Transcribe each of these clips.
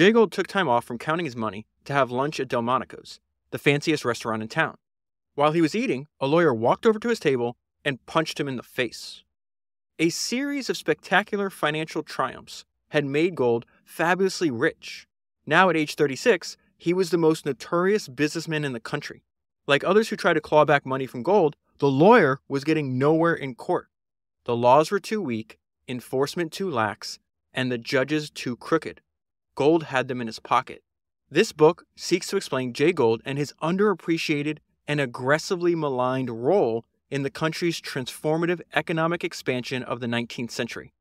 Jay Gould took time off from counting his money to have lunch at Delmonico's, the fanciest restaurant in town. While he was eating, a lawyer walked over to his table and punched him in the face. A series of spectacular financial triumphs had made Gould fabulously rich. Now, at age 36, he was the most notorious businessman in the country. Like others who tried to claw back money from Gould, the lawyer was getting nowhere in court. The laws were too weak, enforcement too lax, and the judges too crooked. Gould had them in his pocket. This book seeks to explain Jay Gould and his underappreciated and aggressively maligned role in the country's transformative economic expansion of the 19th century.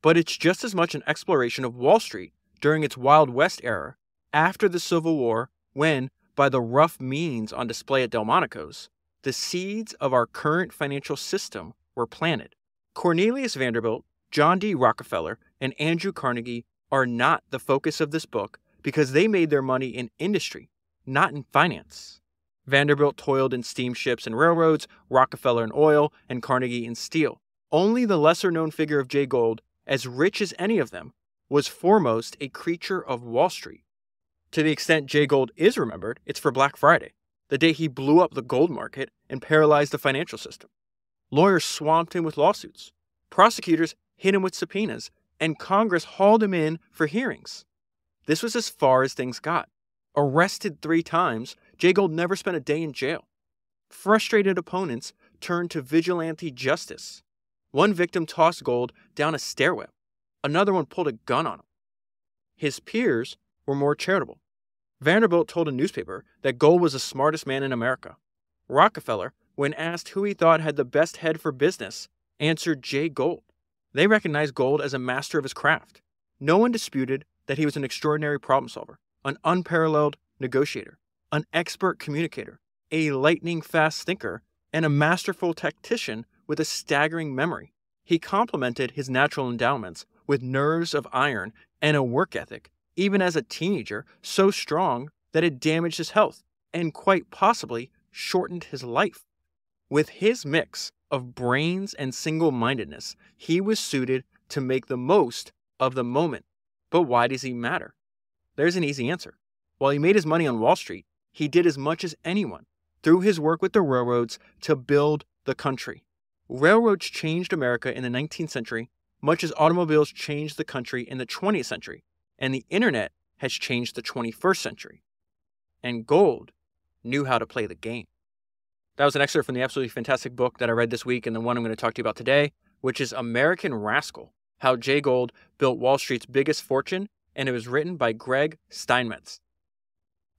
But it's just as much an exploration of Wall Street during its Wild West era, after the Civil War, when, by the rough means on display at Delmonico's, the seeds of our current financial system were planted. Cornelius Vanderbilt, John D. Rockefeller, and Andrew Carnegie are not the focus of this book because they made their money in industry, not in finance. Vanderbilt toiled in steamships and railroads, Rockefeller in oil, and Carnegie in steel. Only the lesser known figure of Jay Gould, as rich as any of them, was foremost a creature of Wall Street. To the extent Jay Gould is remembered, it's for Black Friday, the day he blew up the gold market and paralyzed the financial system. Lawyers swamped him with lawsuits. Prosecutors hit him with subpoenas, and Congress hauled him in for hearings. This was as far as things got. Arrested three times, Jay Gould never spent a day in jail. Frustrated opponents turned to vigilante justice. One victim tossed Gould down a stairwell. Another one pulled a gun on him. His peers were more charitable. Vanderbilt told a newspaper that Gould was the smartest man in America. Rockefeller, when asked who he thought had the best head for business, answered Jay Gould. They recognized Gould as a master of his craft. No one disputed that he was an extraordinary problem solver, an unparalleled negotiator, an expert communicator, a lightning fast thinker, and a masterful tactician with a staggering memory. He complemented his natural endowments with nerves of iron and a work ethic, even as a teenager, so strong that it damaged his health and quite possibly shortened his life. With his mix of brains and single mindedness, he was suited to make the most of the moment. But why does he matter? There's an easy answer. While he made his money on Wall Street, he did as much as anyone through his work with the railroads to build the country. Railroads changed America in the 19th century, much as automobiles changed the country in the 20th century, and the internet has changed the 21st century. And Gould knew how to play the game. That was an excerpt from the absolutely fantastic book that I read this week and the one I'm going to talk to you about today, which is American Rascal How Jay Gould Built Wall Street's Biggest Fortune, and it was written by Greg Steinmetz.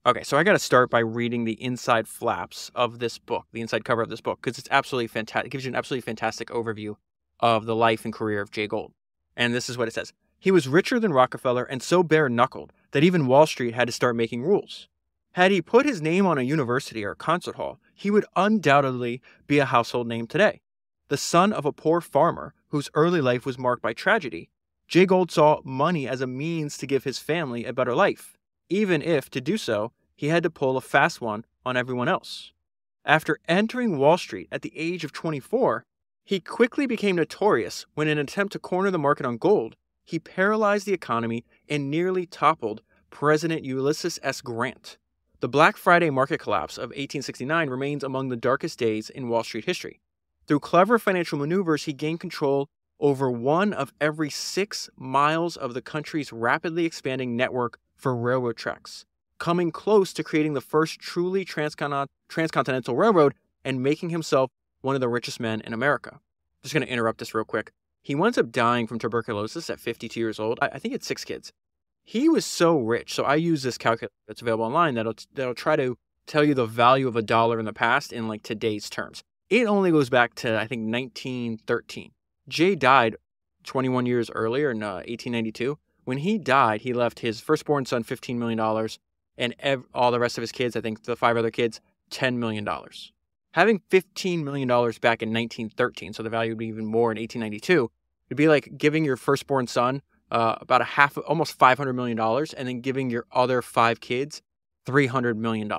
Okay, so I got to start by reading the inside flaps of this book, the inside cover of this book, because it's absolutely fantastic. It gives you an absolutely fantastic overview of the life and career of Jay Gould. And this is what it says He was richer than Rockefeller and so bare knuckled that even Wall Street had to start making rules. Had he put his name on a university or a concert hall, he would undoubtedly be a household name today. The son of a poor farmer whose early life was marked by tragedy, Jay Gould saw money as a means to give his family a better life, even if, to do so, he had to pull a fast one on everyone else. After entering Wall Street at the age of 24, he quickly became notorious when, in an attempt to corner the market on gold, he paralyzed the economy and nearly toppled President Ulysses S. Grant. The Black Friday market collapse of 1869 remains among the darkest days in Wall Street history. Through clever financial maneuvers, he gained control over one of every six miles of the country's rapidly expanding network for railroad tracks, coming close to creating the first truly transcon- transcontinental railroad and making himself one of the richest men in America. Just going to interrupt this real quick. He winds up dying from tuberculosis at 52 years old. I think it's six kids he was so rich. So I use this calculator that's available online that'll that'll try to tell you the value of a dollar in the past in like today's terms. It only goes back to I think 1913. Jay died 21 years earlier in uh, 1892. When he died, he left his firstborn son 15 million dollars, and ev- all the rest of his kids, I think the five other kids, 10 million dollars. Having 15 million dollars back in 1913, so the value would be even more in 1892. It'd be like giving your firstborn son uh, about a half, almost $500 million, and then giving your other five kids $300 million.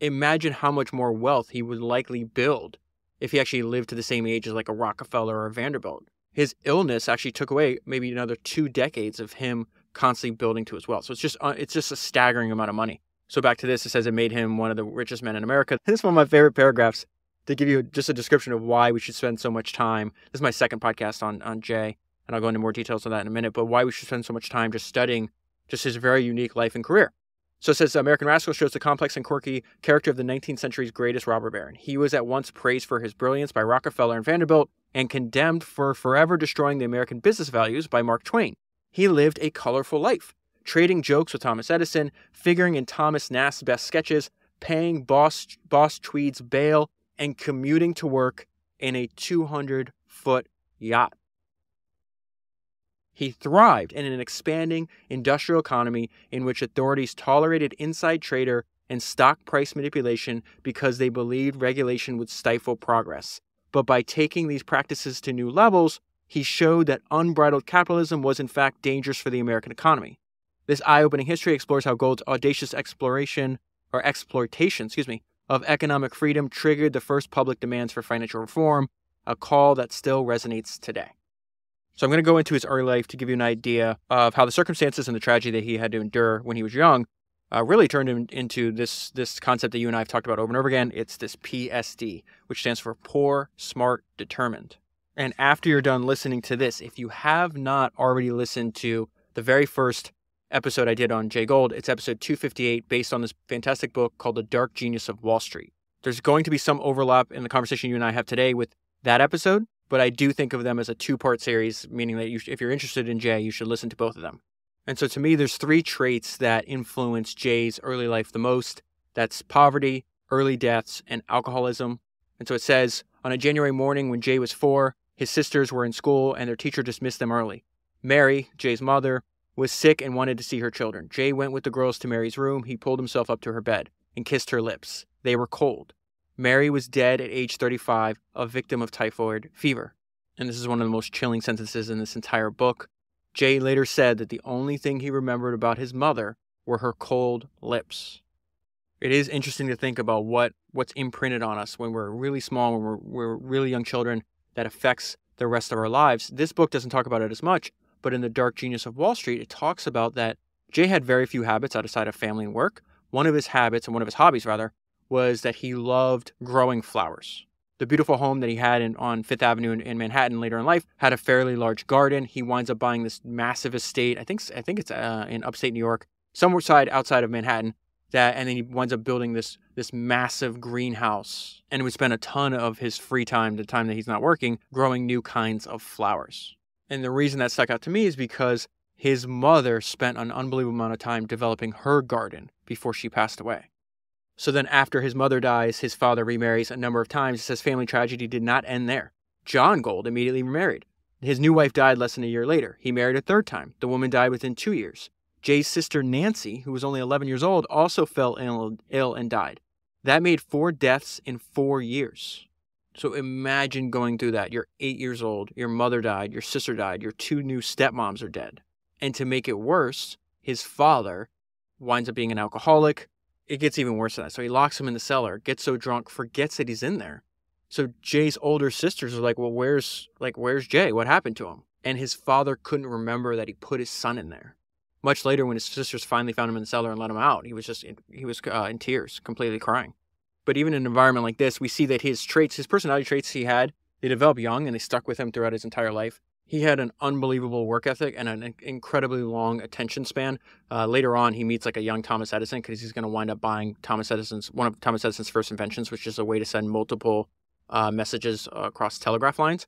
Imagine how much more wealth he would likely build if he actually lived to the same age as like a Rockefeller or a Vanderbilt. His illness actually took away maybe another two decades of him constantly building to his wealth. So it's just uh, it's just a staggering amount of money. So back to this, it says it made him one of the richest men in America. This is one of my favorite paragraphs to give you just a description of why we should spend so much time. This is my second podcast on on Jay, and I'll go into more details on that in a minute. But why we should spend so much time just studying just his very unique life and career. So it says American Rascal shows the complex and quirky character of the 19th century's greatest robber baron. He was at once praised for his brilliance by Rockefeller and Vanderbilt and condemned for forever destroying the American business values by Mark Twain. He lived a colorful life, trading jokes with Thomas Edison, figuring in Thomas Nast's best sketches, paying Boss, Boss Tweed's bail, and commuting to work in a 200 foot yacht. He thrived in an expanding industrial economy in which authorities tolerated inside trader and stock price manipulation because they believed regulation would stifle progress. But by taking these practices to new levels, he showed that unbridled capitalism was in fact dangerous for the American economy. This eye-opening history explores how Gould's audacious exploration or exploitation, excuse me, of economic freedom triggered the first public demands for financial reform, a call that still resonates today. So I'm going to go into his early life to give you an idea of how the circumstances and the tragedy that he had to endure when he was young uh, really turned him into this this concept that you and I have talked about over and over again. It's this PSD, which stands for poor, smart, determined. And after you're done listening to this, if you have not already listened to the very first episode I did on Jay Gould, it's episode 258, based on this fantastic book called The Dark Genius of Wall Street. There's going to be some overlap in the conversation you and I have today with that episode, but I do think of them as a two part series, meaning that you, if you're interested in Jay, you should listen to both of them. And so to me, there's three traits that influence Jay's early life the most that's poverty, early deaths, and alcoholism. And so it says on a January morning when Jay was four, his sisters were in school and their teacher dismissed them early. Mary, Jay's mother, was sick and wanted to see her children. Jay went with the girls to Mary's room. He pulled himself up to her bed and kissed her lips. They were cold. Mary was dead at age 35, a victim of typhoid fever. And this is one of the most chilling sentences in this entire book. Jay later said that the only thing he remembered about his mother were her cold lips. It is interesting to think about what, what's imprinted on us when we're really small, when we're, we're really young children, that affects the rest of our lives. This book doesn't talk about it as much, but in The Dark Genius of Wall Street, it talks about that Jay had very few habits outside of family and work. One of his habits, and one of his hobbies rather, was that he loved growing flowers. The beautiful home that he had in, on Fifth Avenue in, in, Manhattan later in life had a fairly large garden. He winds up buying this massive estate. I think I think it's uh, in upstate New York, somewhere side outside of Manhattan. That and then he winds up building this this massive greenhouse, and would spend a ton of his free time, the time that he's not working, growing new kinds of flowers. And the reason that stuck out to me is because his mother spent an unbelievable amount of time developing her garden before she passed away. So then, after his mother dies, his father remarries a number of times. It says family tragedy did not end there. John Gould immediately remarried. His new wife died less than a year later. He married a third time. The woman died within two years. Jay's sister Nancy, who was only 11 years old, also fell Ill, and died. That made four deaths in four years. So imagine going through that. You're eight years old, your mother died, your sister died, your two new stepmoms are dead. And to make it worse, his father winds up being an alcoholic, it gets even worse than that. So he locks him in the cellar, gets so drunk, forgets that he's in there. So Jay's older sisters are like, "Well, where's like where's Jay? What happened to him?" And his father couldn't remember that he put his son in there. Much later, when his sisters finally found him in the cellar and let him out, he was just he was uh, in tears, completely crying. But even in an environment like this, we see that his traits, his personality traits he had, they develop young and they stuck with him throughout his entire life. He had an unbelievable work ethic and an incredibly long attention span. Uh, later on, he meets like a young Thomas Edison because he's going to wind up buying Thomas Edison's one of Thomas Edison's first inventions, which is a way to send multiple uh, messages across telegraph lines.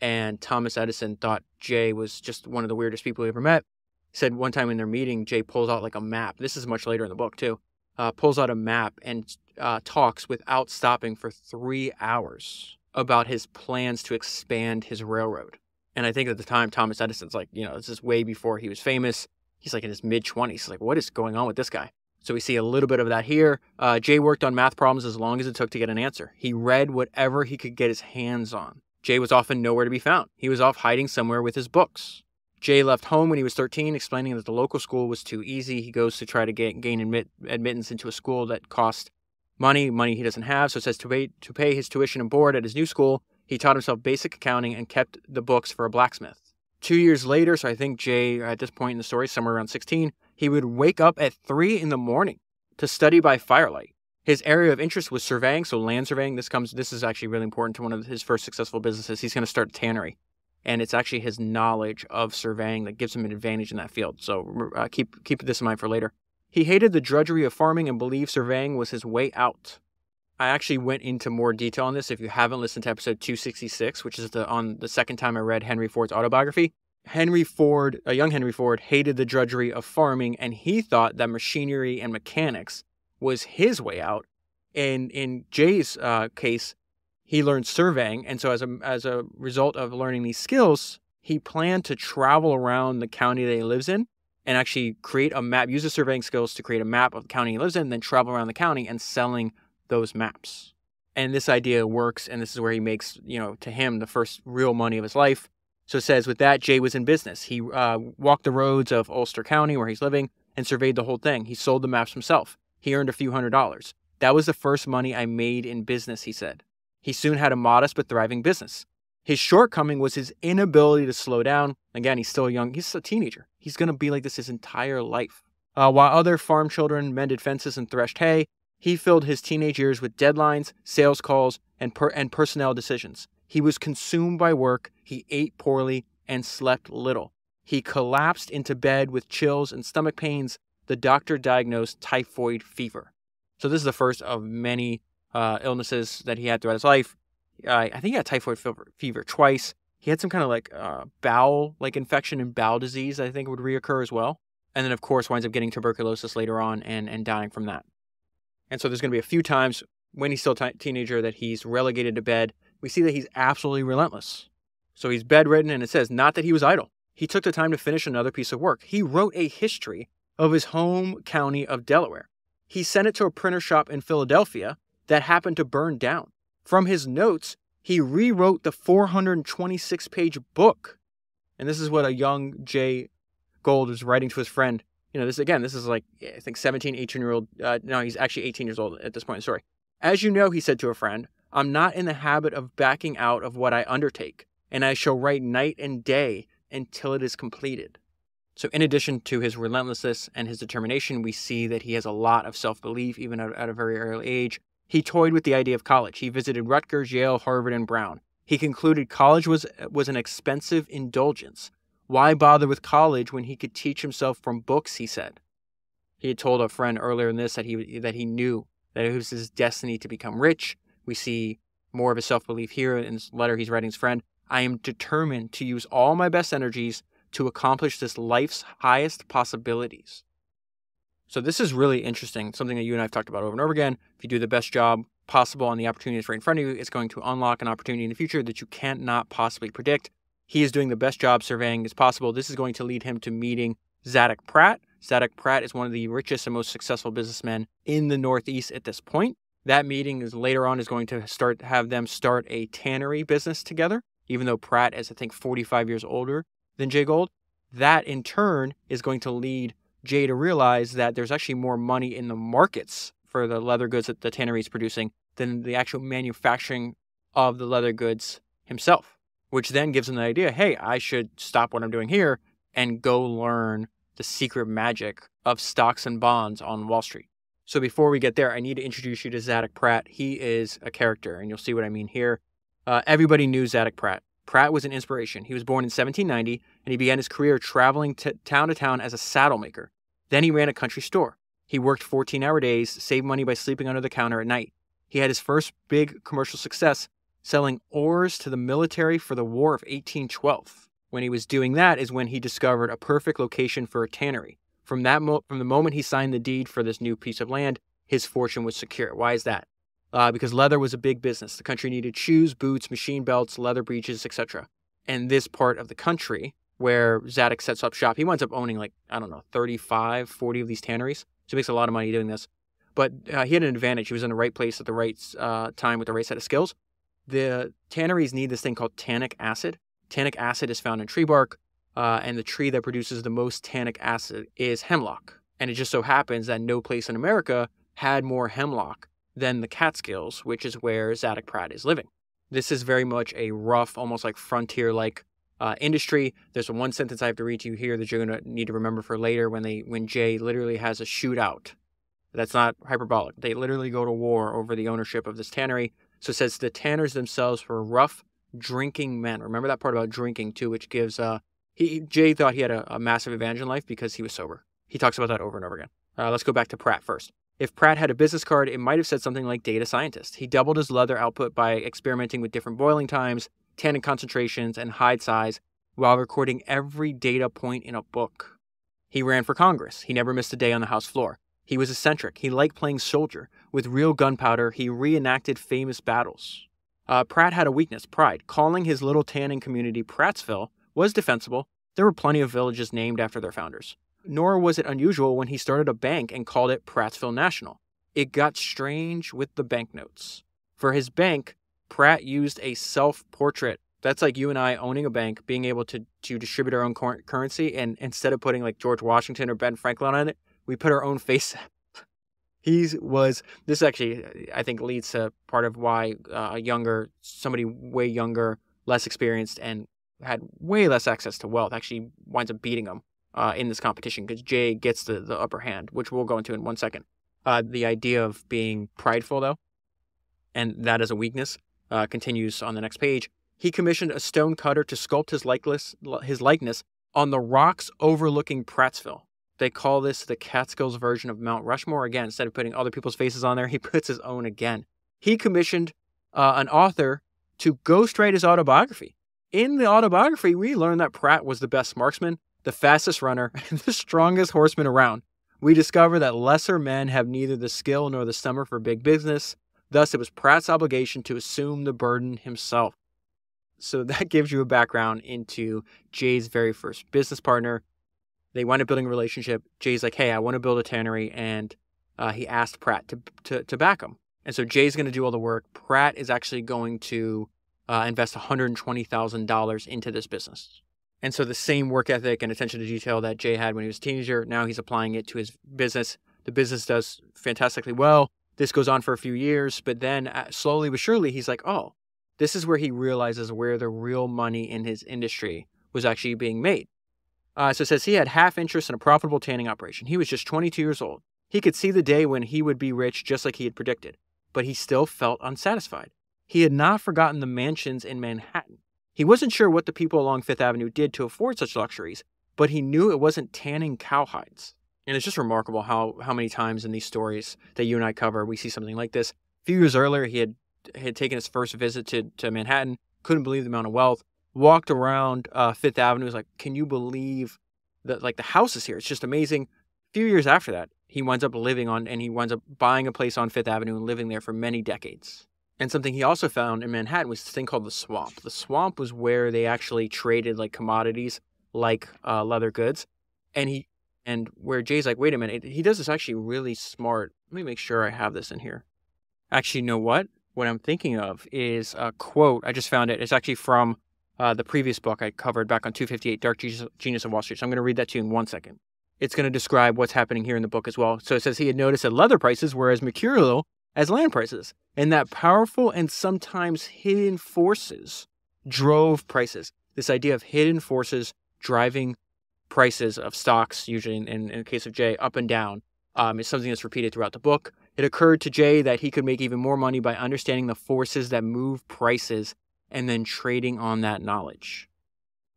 And Thomas Edison thought Jay was just one of the weirdest people he ever met. Said one time in their meeting, Jay pulls out like a map. This is much later in the book too. Uh, pulls out a map and uh, talks without stopping for three hours about his plans to expand his railroad. And I think at the time, Thomas Edison's like, you know, this is way before he was famous. He's like in his mid 20s. Like, what is going on with this guy? So we see a little bit of that here. Uh, Jay worked on math problems as long as it took to get an answer. He read whatever he could get his hands on. Jay was often nowhere to be found. He was off hiding somewhere with his books. Jay left home when he was 13, explaining that the local school was too easy. He goes to try to get, gain admit, admittance into a school that cost money, money he doesn't have. So it says to pay, to pay his tuition and board at his new school, he taught himself basic accounting and kept the books for a blacksmith. Two years later, so I think Jay, at this point in the story, somewhere around 16, he would wake up at 3 in the morning to study by firelight. His area of interest was surveying, so land surveying. This comes. This is actually really important to one of his first successful businesses. He's going to start a tannery, and it's actually his knowledge of surveying that gives him an advantage in that field. So uh, keep keep this in mind for later. He hated the drudgery of farming and believed surveying was his way out. I actually went into more detail on this. If you haven't listened to episode 266, which is the on the second time I read Henry Ford's autobiography, Henry Ford, a young Henry Ford, hated the drudgery of farming, and he thought that machinery and mechanics was his way out. And in Jay's uh, case, he learned surveying, and so as a as a result of learning these skills, he planned to travel around the county that he lives in and actually create a map, use the surveying skills to create a map of the county he lives in, then travel around the county and selling those maps. And this idea works, and this is where he makes, you know, to him, the first real money of his life. So it says, with that, Jay was in business. He uh, walked the roads of Ulster County, where he's living, and surveyed the whole thing. He sold the maps himself. He earned a few hundred dollars. That was the first money I made in business, he said. He soon had a modest but thriving business. His shortcoming was his inability to slow down. Again, he's still young, he's a teenager. He's going to be like this his entire life. Uh, while other farm children mended fences and threshed hay, he filled his teenage years with deadlines, sales calls, and, per- and personnel decisions. He was consumed by work, he ate poorly, and slept little. He collapsed into bed with chills and stomach pains. The doctor diagnosed typhoid fever. So, this is the first of many uh, illnesses that he had throughout his life. Uh, I think he had typhoid fever, fever twice. He had some kind of like uh, bowel like infection and bowel disease. I think would reoccur as well. And then of course winds up getting tuberculosis later on and and dying from that. And so there's going to be a few times when he's still a t- teenager that he's relegated to bed. We see that he's absolutely relentless. So he's bedridden, and it says not that he was idle. He took the time to finish another piece of work. He wrote a history of his home county of Delaware. He sent it to a printer shop in Philadelphia that happened to burn down. From his notes, he rewrote the 426 page book. And this is what a young Jay Gould was writing to his friend. You know, this again, this is like, I think 17, 18 year old. Uh, no, he's actually 18 years old at this point story. As you know, he said to a friend, I'm not in the habit of backing out of what I undertake, and I shall write night and day until it is completed. So, in addition to his relentlessness and his determination, we see that he has a lot of self belief, even at, at a very early age. He toyed with the idea of college. He visited Rutgers, Yale, Harvard, and Brown. He concluded college was, was an expensive indulgence. Why bother with college when he could teach himself from books, he said. He had told a friend earlier in this that he, that he knew that it was his destiny to become rich. We see more of his self belief here in this letter he's writing his friend. I am determined to use all my best energies to accomplish this life's highest possibilities. So this is really interesting, something that you and I have talked about over and over again. If you do the best job possible on the opportunities right in front of you, it's going to unlock an opportunity in the future that you cannot possibly predict. He is doing the best job surveying as possible. This is going to lead him to meeting Zadock Pratt. Zadock Pratt is one of the richest and most successful businessmen in the Northeast at this point. That meeting is later on is going to start have them start a tannery business together, even though Pratt is I think 45 years older than Jay Gould. That in turn is going to lead Jay to realize that there's actually more money in the markets for the leather goods that the tannery is producing than the actual manufacturing of the leather goods himself, which then gives him the idea hey, I should stop what I'm doing here and go learn the secret magic of stocks and bonds on Wall Street. So before we get there, I need to introduce you to Zadock Pratt. He is a character, and you'll see what I mean here. Uh, everybody knew Zadock Pratt. Pratt was an inspiration. He was born in 1790 and he began his career traveling to town to town as a saddle maker. Then he ran a country store. He worked 14 hour days, saved money by sleeping under the counter at night. He had his first big commercial success selling ores to the military for the War of 1812. When he was doing that is when he discovered a perfect location for a tannery. From that from the moment he signed the deed for this new piece of land, his fortune was secure. Why is that? uh, because leather was a big business. The country needed shoes, boots, machine belts, leather breeches, etc. And this part of the country where Zadock sets up shop, he winds up owning like, I don't know, 35, 40 of these tanneries. So he makes a lot of money doing this. But uh, he had an advantage. He was in the right place at the right uh, time with the right set of skills. The tanneries need this thing called tannic acid. Tannic acid is found in tree bark, uh, and the tree that produces the most tannic acid is hemlock. And it just so happens that no place in America had more hemlock than the Catskills, which is where Zadock Pratt is living. This is very much a rough, almost like frontier like uh, industry. There's one sentence I have to read to you here that you're going to need to remember for later when they when Jay literally has a shootout. That's not hyperbolic. They literally go to war over the ownership of this tannery. So it says the tanners themselves were rough drinking men. Remember that part about drinking too, which gives uh he Jay thought he had a, a massive advantage in life because he was sober. He talks about that over and over again. Uh, let's go back to Pratt first. If Pratt had a business card, it might have said something like data scientist. He doubled his leather output by experimenting with different boiling times, tannin concentrations, and hide size while recording every data point in a book. He ran for Congress. He never missed a day on the House floor. He was eccentric. He liked playing soldier. With real gunpowder, he reenacted famous battles. Uh, Pratt had a weakness, pride. Calling his little tanning community Prattsville was defensible. There were plenty of villages named after their founders. Nor was it unusual when he started a bank and called it Prattsville National. It got strange with the banknotes. For his bank, Pratt used a self portrait. That's like you and I owning a bank, being able to, to distribute our own currency. And instead of putting like George Washington or Ben Franklin on it, we put our own face. he was, this actually, I think, leads to part of why uh, a younger, somebody way younger, less experienced, and had way less access to wealth actually winds up beating him uh, in this competition because Jay gets the, the upper hand, which we'll go into in one second. Uh, the idea of being prideful, though, and that is a weakness, uh, continues on the next page. He commissioned a stone cutter to sculpt his likeness, his likeness on the rocks overlooking Prattsville. They call this the Catskills version of Mount Rushmore. Again, instead of putting other people's faces on there, he puts his own again. He commissioned uh, an author to ghostwrite his autobiography. In the autobiography, we learn that Pratt was the best marksman, the fastest runner, and the strongest horseman around. We discover that lesser men have neither the skill nor the stomach for big business. Thus, it was Pratt's obligation to assume the burden himself. So that gives you a background into Jay's very first business partner. They wind up building a relationship. Jay's like, "Hey, I want to build a tannery," and uh, he asked Pratt to, to to back him. And so Jay's going to do all the work. Pratt is actually going to uh, invest $120,000 into this business. And so the same work ethic and attention to detail that Jay had when he was a teenager, now he's applying it to his business. The business does fantastically well. This goes on for a few years, but then uh, slowly but surely, he's like, oh, this is where he realizes where the real money in his industry was actually being made. Uh, so it says he had half interest in a profitable tanning operation. He was just 22 years old. He could see the day when he would be rich just like he had predicted, but he still felt unsatisfied. He had not forgotten the mansions in Manhattan. He wasn't sure what the people along Fifth Avenue did to afford such luxuries, but he knew it wasn't tanning cowhides. And it's just remarkable how, how many times in these stories that you and I cover, we see something like this. A few years earlier, he had, had taken his first visit to, to Manhattan, couldn't believe the amount of wealth, walked around uh, Fifth Avenue, was like, can you believe that like the house is here? It's just amazing. A few years after that, he winds up living on, and he winds up buying a place on Fifth Avenue and living there for many decades. And something he also found in Manhattan was this thing called the swamp. The swamp was where they actually traded like commodities like uh, leather goods. And he and where Jay's like, wait a minute, he does this actually really smart. Let me make sure I have this in here. Actually, you know what? What I'm thinking of is a quote. I just found it. It's actually from uh, the previous book I covered back on 258, Dark Genius of Wall Street. So I'm going to read that to you in one second. It's going to describe what's happening here in the book as well. So it says he had noticed that leather prices were as mercurial as land prices, and that powerful and sometimes hidden forces drove prices. This idea of hidden forces driving prices of stocks, usually in, in, in the case of Jay, up and down, um, is something that's repeated throughout the book. It occurred to Jay that he could make even more money by understanding the forces that move prices and then trading on that knowledge.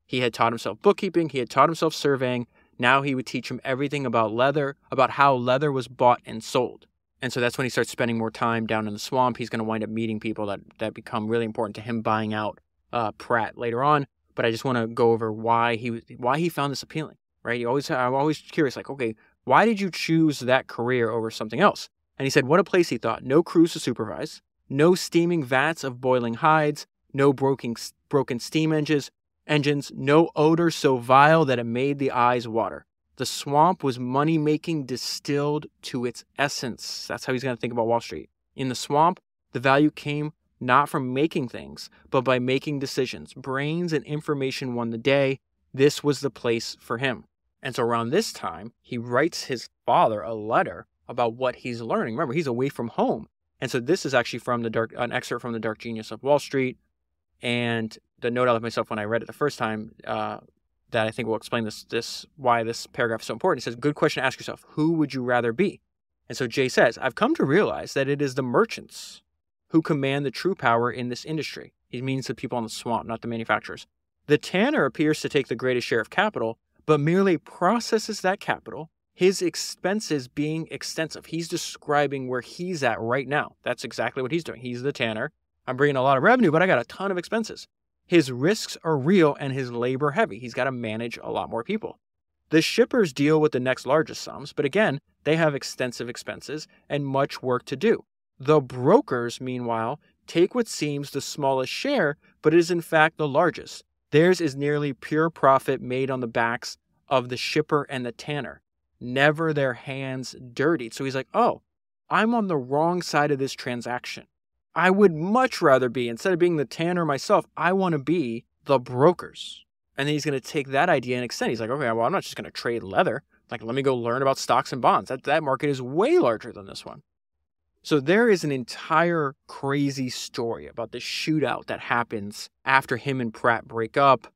He had taught himself bookkeeping, he had taught himself surveying. Now he would teach him everything about leather, about how leather was bought and sold. And so that's when he starts spending more time down in the swamp. He's going to wind up meeting people that, that become really important to him buying out uh, Pratt later on. But I just want to go over why he why he found this appealing, right? You always I'm always curious, like, okay, why did you choose that career over something else? And he said, what a place he thought. No crews to supervise, no steaming vats of boiling hides, no broken, broken steam engines, engines, no odor so vile that it made the eyes water. The swamp was money making distilled to its essence. That's how he's going to think about Wall Street. In the swamp, the value came not from making things, but by making decisions. Brains and information won the day. This was the place for him. And so around this time, he writes his father a letter about what he's learning. Remember, he's away from home. And so this is actually from the dark, an excerpt from the Dark Genius of Wall Street. And the note I left myself when I read it the first time uh, that I think will explain this this why this paragraph is so important. It says, "Good question to ask yourself: Who would you rather be?" And so Jay says, "I've come to realize that it is the merchants who command the true power in this industry." He means the people on the swamp, not the manufacturers. The tanner appears to take the greatest share of capital, but merely processes that capital, his expenses being extensive. He's describing where he's at right now. That's exactly what he's doing. He's the tanner. I'm bringing a lot of revenue, but I got a ton of expenses. His risks are real and his labor heavy. He's got to manage a lot more people. The shippers deal with the next largest sums, but again, they have extensive expenses and much work to do. The brokers, meanwhile, take what seems the smallest share, but is in fact the largest. Theirs is nearly pure profit made on the backs of the shipper and the tanner, never their hands dirtied. So he's like, oh, I'm on the wrong side of this transaction. I would much rather be, instead of being the tanner myself, I want to be the brokers. And then he's going to take that idea and extend. He's like, okay, well, I'm not just going to trade leather. Like, let me go learn about stocks and bonds. That, that market is way larger than this one. So there is an entire crazy story about the shootout that happens after him and Pratt break up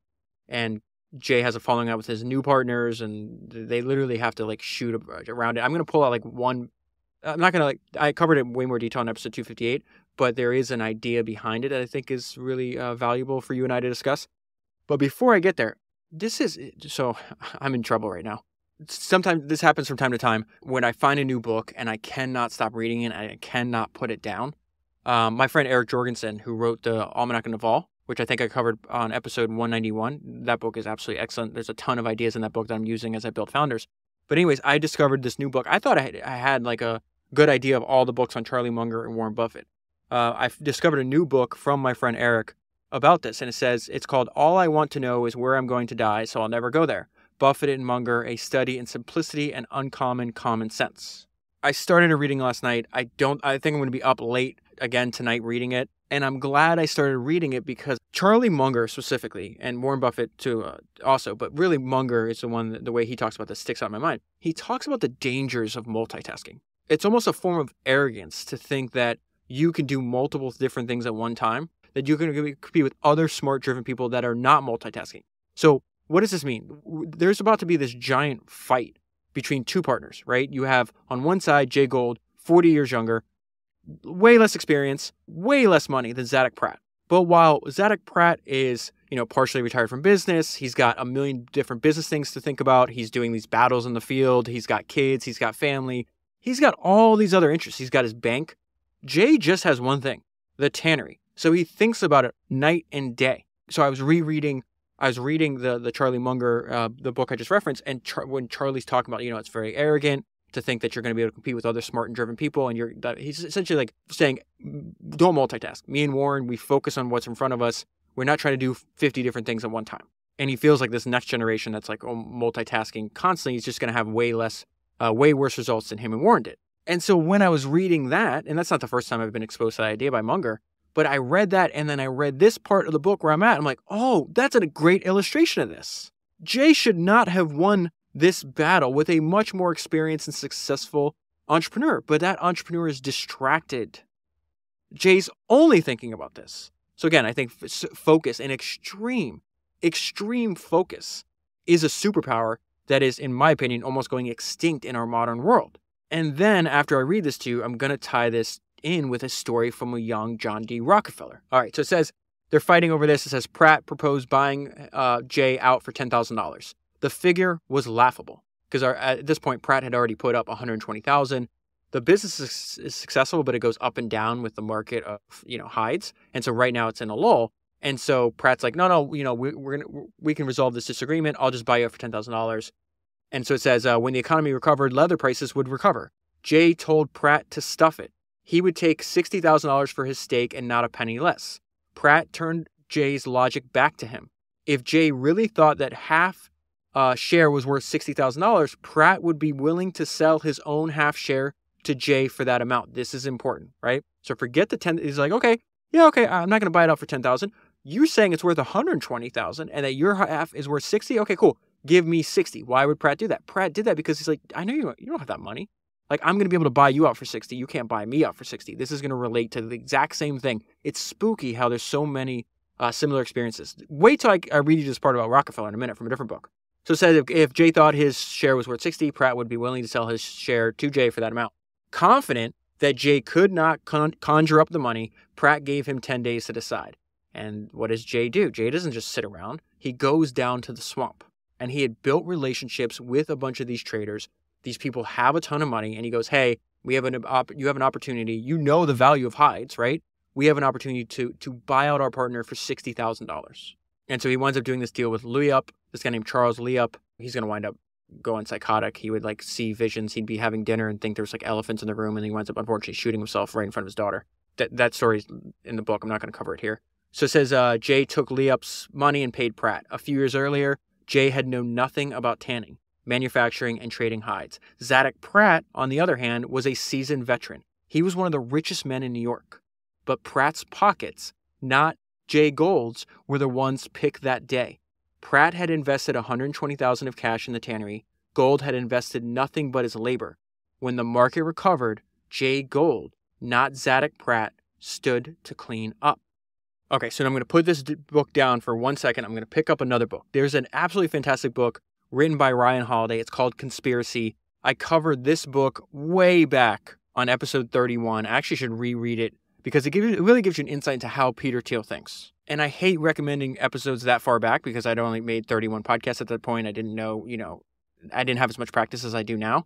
and Jay has a falling out with his new partners and they literally have to like shoot around it. I'm going to pull out like one I'm not going to like I covered it way more detail in episode 258, but there is an idea behind it that I think is really uh, valuable for you and I to discuss. But before I get there, this is so I'm in trouble right now. Sometimes this happens from time to time when I find a new book and I cannot stop reading it. And I cannot put it down. Um, my friend Eric Jorgenson, who wrote the Almanack of Naval, which I think I covered on episode 191, that book is absolutely excellent. There's a ton of ideas in that book that I'm using as I build founders. But anyways, I discovered this new book. I thought I had, I had like a good idea of all the books on Charlie Munger and Warren Buffett uh, I discovered a new book from my friend Eric about this, and it says it's called "All I Want to Know Is Where I'm Going to Die, So I'll Never Go There." Buffett and Munger: A Study in Simplicity and Uncommon Common Sense. I started a reading last night. I don't. I think I'm going to be up late again tonight reading it, and I'm glad I started reading it because Charlie Munger specifically, and Warren Buffett too, uh, also, but really Munger is the one the way he talks about this sticks out in my mind. He talks about the dangers of multitasking. It's almost a form of arrogance to think that you can do multiple different things at one time, that you can compete with other smart driven people that are not multitasking. So, what does this mean? There's about to be this giant fight between two partners, right? You have on one side Jay Gould, 40 years younger, way less experience, way less money than Zadock Pratt. But while Zadock Pratt is, you know, partially retired from business, he's got a million different business things to think about. He's doing these battles in the field. He's got kids. He's got family. He's got all these other interests. He's got his bank. Jay just has one thing the tannery. So he thinks about it night and day. So I was rereading, I was reading the the Charlie Munger, uh, the book I just referenced, and Char- when Charlie's talking about, you know, it's very arrogant to think that you're going to be able to compete with other smart and driven people, and you're that, he's essentially like saying, don't multitask. Me and Warren, we focus on what's in front of us. We're not trying to do 50 different things at one time. And he feels like this next generation that's like oh, multitasking constantly is just going to have way less, uh, way worse results than him and Warren did. And so when I was reading that, and that's not the first time I've been exposed to that idea by Munger, but I read that and then I read this part of the book where I'm at. I'm like, oh, that's a great illustration of this. Jay should not have won this battle with a much more experienced and successful entrepreneur, but that entrepreneur is distracted. Jay's only thinking about this. So again, I think focus and extreme, extreme focus is a superpower that is, in my opinion, almost going extinct in our modern world. And then after I read this to you, I'm going to tie this in with a story from a young John D. Rockefeller. All right, so it says they're fighting over this. It says Pratt proposed buying uh, Jay out for $10,000. The figure was laughable because at this point, Pratt had already put up 120000 The business is, successful, but it goes up and down with the market of, you know, hides. And so right now it's in a lull. And so Pratt's like, no, no, you know, we, we're gonna, we can resolve this disagreement. I'll just buy you for $10,000. And so it says, uh, when the economy recovered, leather prices would recover. Jay told Pratt to stuff it. He would take $60,000 for his stake and not a penny less. Pratt turned Jay's logic back to him. If Jay really thought that half uh, share was worth $60,000, Pratt would be willing to sell his own half share to Jay for that amount. This is important, right? So forget the 10 he's like, "Okay, yeah, okay, I'm not going to buy it out for 10,000. You're saying it's worth 120,000 and that your half is worth 60. Okay, cool give me 60. Why would Pratt do that? Pratt did that because he's like, I know you, you don't have that money. Like, I'm going to be able to buy you out for 60. You can't buy me out for 60. This is going to relate to the exact same thing. It's spooky how there's so many uh, similar experiences. Wait till I, I read you this part about Rockefeller in a minute from a different book. So it says if, if Jay thought his share was worth 60, Pratt would be willing to sell his share to Jay for that amount. Confident that Jay could not con- conjure up the money, Pratt gave him 10 days to decide. And what does Jay do? Jay doesn't just sit around. He goes down to the swamp. And he had built relationships with a bunch of these traders. These people have a ton of money. And he goes, Hey, we have an op- you have an opportunity. You know the value of hides, right? We have an opportunity to to buy out our partner for sixty thousand dollars. And so he winds up doing this deal with Leupp, this guy named Charles Leupp. He's going to wind up going psychotic. He would like see visions. He'd be having dinner and think there's like elephants in the room, and he winds up unfortunately shooting himself right in front of his daughter. That that story's in the book. I'm not going to cover it here. So it says uh, Jay took Leupp's money and paid Pratt. A few years earlier, Jay had known nothing about tanning, manufacturing, and trading hides. Zadock Pratt, on the other hand, was a seasoned veteran. He was one of the richest men in New York. But Pratt's pockets, not Jay Gould's, were the ones picked that day. Pratt had invested 120,000 of cash in the tannery. Gould had invested nothing but his labor. When the market recovered, Jay Gold, not Zadock Pratt, stood to clean up. Okay, so I'm going to put this book down for one second. I'm going to pick up another book. There's an absolutely fantastic book written by Ryan Holiday. It's called Conspiracy. I covered this book way back on episode 31. I actually should reread it because it, gives, it really gives you an insight into how Peter Thiel thinks. And I hate recommending episodes that far back because I'd only made 31 podcasts at that point. I didn't know, you know, I didn't have as much practice as I do now.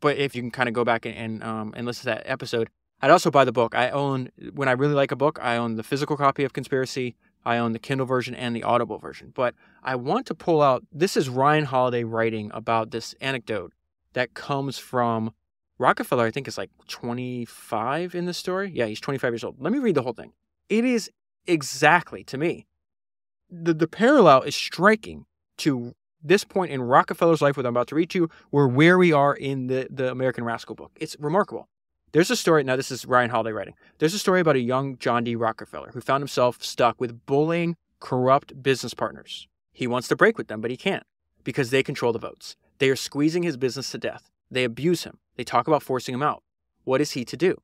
But if you can kind of go back and and, um, and listen to that episode, I'd also buy the book. I own when I really like a book, I own the physical copy of Conspiracy. I own the Kindle version and the Audible version. But I want to pull out this is Ryan Holiday writing about this anecdote that comes from Rockefeller, I think is like 25 in the story. Yeah, he's 25 years old. Let me read the whole thing. It is exactly to me. The the parallel is striking to this point in Rockefeller's life, what I'm about to read to you, where where we are in the, the American Rascal book. It's remarkable. There's a story, now this is Ryan Holiday writing. There's a story about a young John D. Rockefeller who found himself stuck with bullying, corrupt business partners. He wants to break with them, but he can't because they control the votes. They are squeezing his business to death. They abuse him. They talk about forcing him out. What is he to do?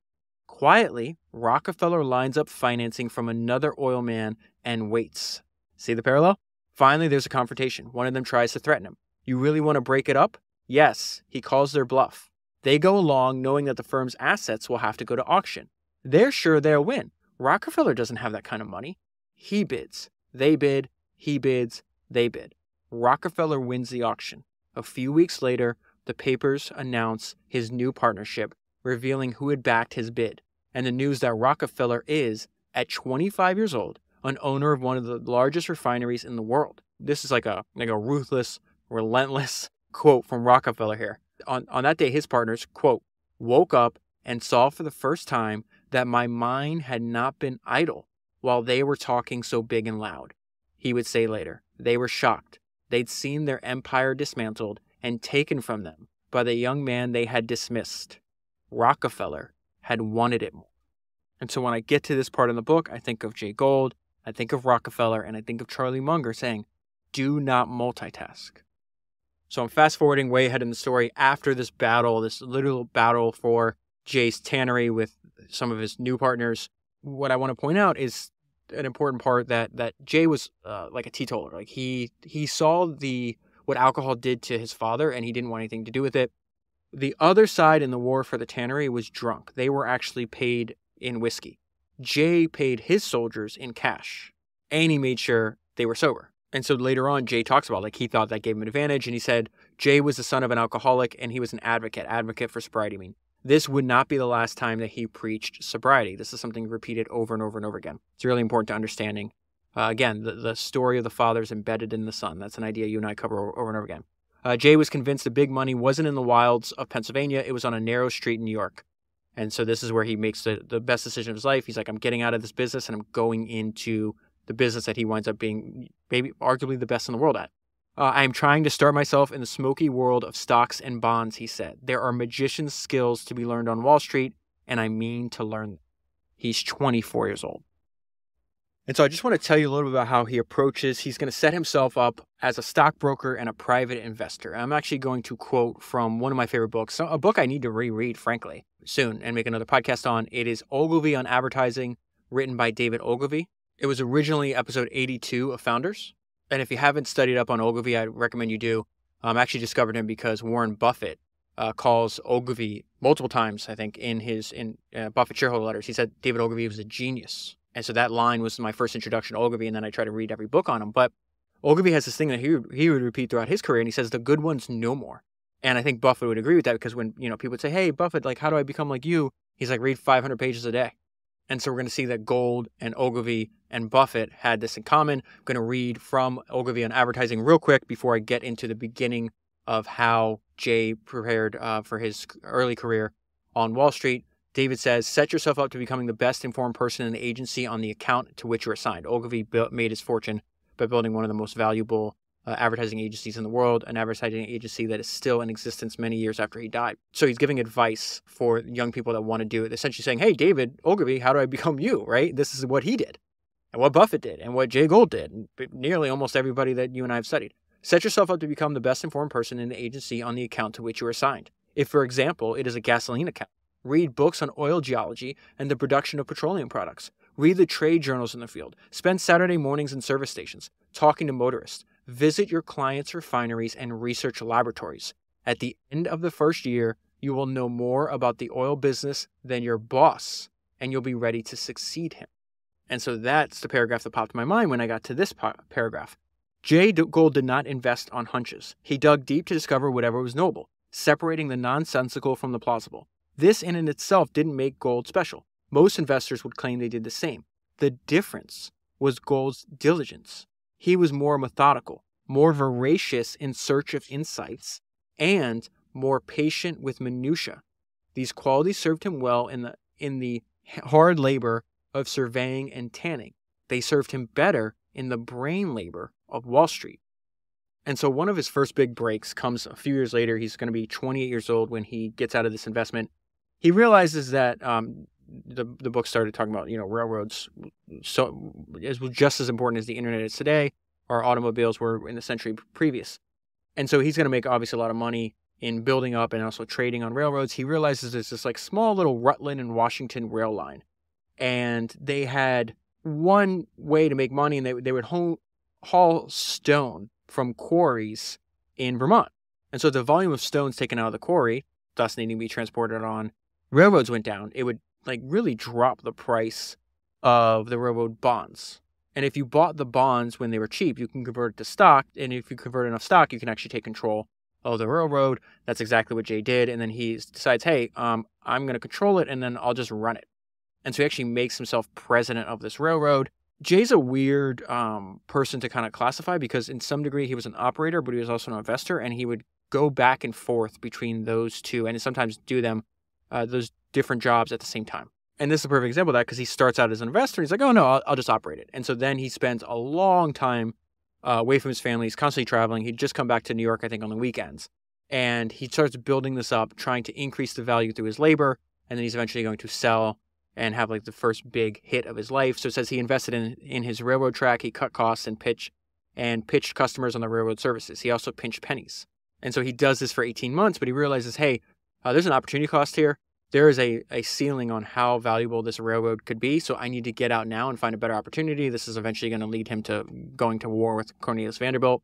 Quietly, Rockefeller lines up financing from another oil man and waits. See the parallel? Finally, there's a confrontation. One of them tries to threaten him. You really want to break it up? Yes. He calls their bluff. They go along knowing that the firm's assets will have to go to auction. They're sure they'll win. Rockefeller doesn't have that kind of money. He bids. They bid. He bids. They bid. Rockefeller wins the auction. A few weeks later, the papers announce his new partnership, revealing who had backed his bid, and the news that Rockefeller is, at 25 years old, an owner of one of the largest refineries in the world. This is like a like a ruthless, relentless quote from Rockefeller here on, on that day, his partners, quote, woke up and saw for the first time that my mind had not been idle while they were talking so big and loud. He would say later, they were shocked. They'd seen their empire dismantled and taken from them by the young man they had dismissed. Rockefeller had wanted it more. And so when I get to this part in the book, I think of Jay Gould, I think of Rockefeller, and I think of Charlie Munger saying, do not multitask. So I'm fast forwarding way ahead in the story after this battle, this little battle for Jay's tannery with some of his new partners. What I want to point out is an important part that that Jay was uh, like a teetotaler. Like he he saw the what alcohol did to his father, and he didn't want anything to do with it. The other side in the war for the tannery was drunk. They were actually paid in whiskey. Jay paid his soldiers in cash, and he made sure they were sober. And so later on, Jay talks about like he thought that gave him an advantage, and he said Jay was the son of an alcoholic and he was an advocate, advocate for sobriety. I mean, this would not be the last time that he preached sobriety. This is something repeated over and over and over again. It's really important to understanding. Uh, again, the, the story of the father is embedded in the son. That's an idea you and I cover over and over again. Uh, Jay was convinced the big money wasn't in the wilds of Pennsylvania; it was on a narrow street in New York. And so this is where he makes the, the best decision of his life. He's like, I'm getting out of this business and I'm going into the business that he winds up being maybe arguably the best in the world at. Uh, I am trying to start myself in the smoky world of stocks and bonds, he said. There are magician's skills to be learned on Wall Street, and I mean to learn. He's 24 years old. And so I just want to tell you a little bit about how he approaches. He's going to set himself up as a stockbroker and a private investor. I'm actually going to quote from one of my favorite books, a book I need to reread, frankly, soon and make another podcast on. It is Ogilvy on Advertising, written by David Ogilvy. It was originally episode 82 of Founders. And if you haven't studied up on Ogilvy, I recommend you do. Um, I actually discovered him because Warren Buffett uh, calls Ogilvy multiple times, I think, in his in uh, Buffett shareholder letters. He said David Ogilvy was a genius. And so that line was my first introduction to Ogilvy, and then I try to read every book on him. But Ogilvy has this thing that he he would repeat throughout his career, and he says the good ones know more. And I think Buffett would agree with that because when you know people would say, "Hey, Buffett, like, how do I become like you?" He's like, "Read 500 pages a day." And so we're going to see that Gould and Ogilvy and Buffett had this in common. I'm going to read from Ogilvy on advertising real quick before I get into the beginning of how Jay prepared uh, for his early career on Wall Street. David says, set yourself up to becoming the best informed person in the agency on the account to which you're assigned. Ogilvy built, made his fortune by building one of the most valuable uh, advertising agencies in the world, an advertising agency that is still in existence many years after he died. So he's giving advice for young people that want to do it, essentially saying, Hey, David Ogilvy, how do I become you? Right? This is what he did, and what Buffett did, and what Jay Gould did, and nearly almost everybody that you and I have studied. Set yourself up to become the best informed person in the agency on the account to which you are assigned. If, for example, it is a gasoline account, read books on oil geology and the production of petroleum products. Read the trade journals in the field. Spend Saturday mornings in service stations, talking to motorists. Visit your clients' refineries and research laboratories. At the end of the first year, you will know more about the oil business than your boss, and you'll be ready to succeed him. And so that's the paragraph that popped in my mind when I got to this paragraph. Jay Gould did not invest on hunches. He dug deep to discover whatever was noble, separating the nonsensical from the plausible. This in and itself didn't make Gould special. Most investors would claim they did the same. The difference was Gould's diligence. He was more methodical, more voracious in search of insights, and more patient with minutia. These qualities served him well in the in the hard labor of surveying and tanning. They served him better in the brain labor of Wall Street. And so one of his first big breaks comes a few years later. He's going to be 28 years old when he gets out of this investment. He realizes that um, the the book started talking about you know railroads so as just as important as the internet is today or automobiles were in the century previous and so he's going to make obviously a lot of money in building up and also trading on railroads he realizes there's this like small little rutland and washington rail line and they had one way to make money and they, they would haul, haul stone from quarries in vermont and so the volume of stones taken out of the quarry thus needing to be transported on railroads went down it would like really drop the price of the railroad bonds. And if you bought the bonds when they were cheap, you can convert it to stock. And if you convert enough stock, you can actually take control of the railroad. That's exactly what Jay did. And then he decides, hey, um, I'm going to control it and then I'll just run it. And so he actually makes himself president of this railroad. Jay's a weird um, person to kind of classify because, in some degree, he was an operator, but he was also an investor, and he would go back and forth between those two and sometimes do them, uh, those different jobs at the same time. And this is a perfect example of that because he starts out as an investor. He's like, oh no, I'll, I'll, just operate it. And so then he spends a long time uh, away from his family. He's constantly traveling. He'd just come back to New York, I think, on the weekends. And he starts building this up, trying to increase the value through his labor. And then he's eventually going to sell and have like the first big hit of his life. So it says he invested in, in his railroad track. He cut costs and pitch and pitched customers on the railroad services. He also pinched pennies. And so he does this for 18 months, but he realizes, hey, uh, there's an opportunity cost here there is a, a ceiling on how valuable this railroad could be. So I need to get out now and find a better opportunity. This is eventually going to lead him to going to war with Cornelius Vanderbilt.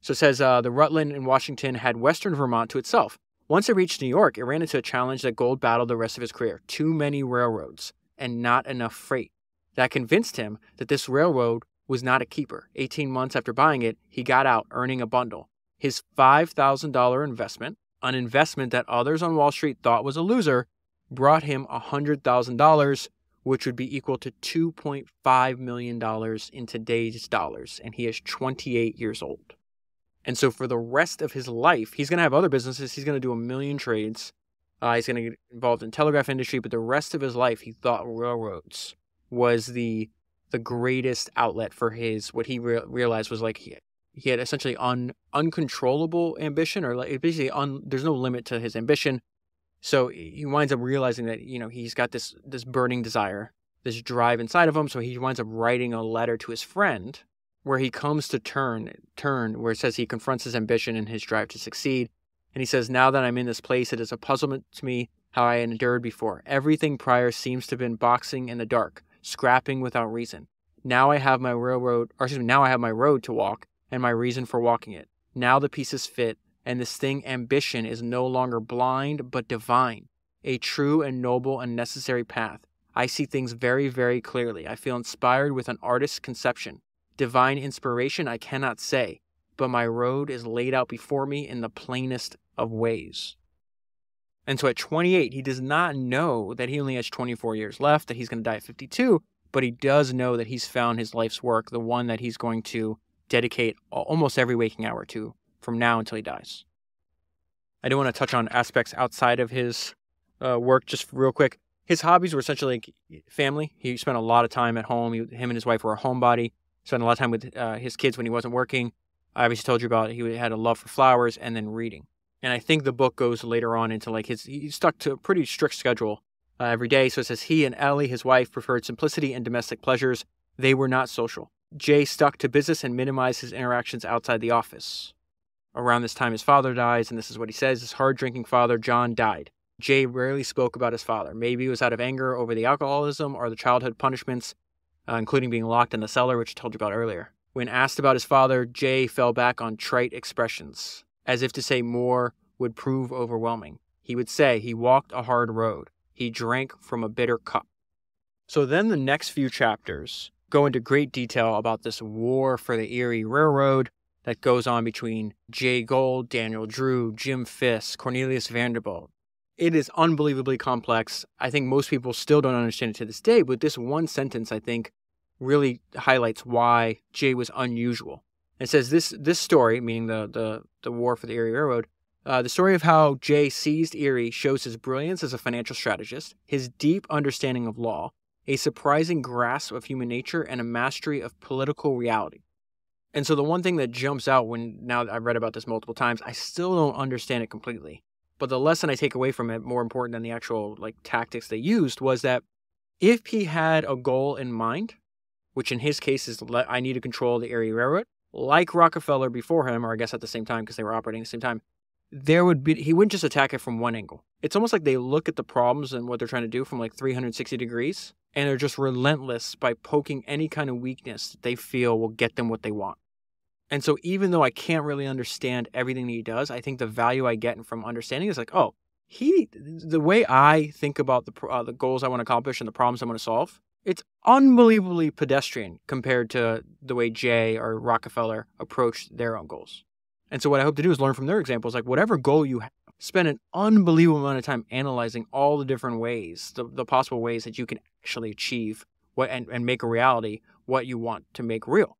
So it says uh, the Rutland in Washington had western Vermont to itself. Once it reached New York, it ran into a challenge that Gould battled the rest of his career too many railroads and not enough freight. That convinced him that this railroad was not a keeper. 18 months after buying it, he got out earning a bundle. His $5,000 investment, an investment that others on Wall Street thought was a loser, brought him $100,000, which would be equal to $2.5 million in today's dollars. And he is 28 years old. And so for the rest of his life, he's going to have other businesses. He's going to do a million trades. Uh, he's going to get involved in telegraph industry, but the rest of his life, he thought railroads was the the greatest outlet for his what he re- realized was like he, he had essentially un, uncontrollable ambition or like basically un, there's no limit to his ambition so he winds up realizing that you know he's got this this burning desire, this drive inside of him. So he winds up writing a letter to his friend, where he comes to turn turn where it says he confronts his ambition and his drive to succeed. And he says, "Now that I'm in this place, it is a puzzlement to me how I endured before. Everything prior seems to have been boxing in the dark, scrapping without reason. Now I have my railroad, or excuse me, now I have my road to walk and my reason for walking it. Now the pieces fit, and this thing, ambition, is no longer blind but divine, a true and noble and necessary path. I see things very, very clearly. I feel inspired with an artist's conception. Divine inspiration, I cannot say, but my road is laid out before me in the plainest of ways. And so at 28, he does not know that he only has 24 years left, that he's going to die at 52, but he does know that he's found his life's work, the one that he's going to dedicate almost every waking hour to from now until he dies. I do want to touch on aspects outside of his uh, work just real quick. His hobbies were essentially family. He spent a lot of time at home. He, him and his wife were a homebody. Spent a lot of time with uh, his kids when he wasn't working. I obviously told you about it. he had a love for flowers and then reading. And I think the book goes later on into like his, he stuck to a pretty strict schedule uh, every day. So it says he and Ellie, his wife, preferred simplicity and domestic pleasures. They were not social. Jay stuck to business and minimized his interactions outside the office. Around this time, his father dies, and this is what he says his hard drinking father, John, died. Jay rarely spoke about his father. Maybe it was out of anger over the alcoholism or the childhood punishments, uh, including being locked in the cellar, which I told you about earlier. When asked about his father, Jay fell back on trite expressions as if to say more would prove overwhelming. He would say he walked a hard road, he drank from a bitter cup. So then the next few chapters go into great detail about this war for the Erie Railroad that goes on between Jay Gould, Daniel Drew, Jim Fisk, Cornelius Vanderbilt. It is unbelievably complex. I think most people still don't understand it to this day, but this one sentence, I think, really highlights why Jay was unusual. It says this this story, meaning the the, the war for the Erie Railroad, uh, the story of how Jay seized Erie shows his brilliance as a financial strategist, his deep understanding of law, a surprising grasp of human nature, and a mastery of political reality. And so the one thing that jumps out when now I've read about this multiple times, I still don't understand it completely. But the lesson I take away from it, more important than the actual like tactics they used, was that if he had a goal in mind, which in his case is I need to control the Erie Railroad, like Rockefeller before him, or I guess at the same time because they were operating at the same time, there would be he wouldn't just attack it from one angle. It's almost like they look at the problems and what they're trying to do from like 360 degrees, and they're just relentless by poking any kind of weakness that they feel will get them what they want. And so even though I can't really understand everything that he does, I think the value I get from understanding is like, oh, he the way I think about the uh, the goals I want to accomplish and the problems I want to solve it's unbelievably pedestrian compared to the way Jay or Rockefeller approached their own goals. And so what I hope to do is learn from their examples, like whatever goal you have, spend an unbelievable amount of time analyzing all the different ways, the, the possible ways that you can actually achieve what and, and make a reality what you want to make real.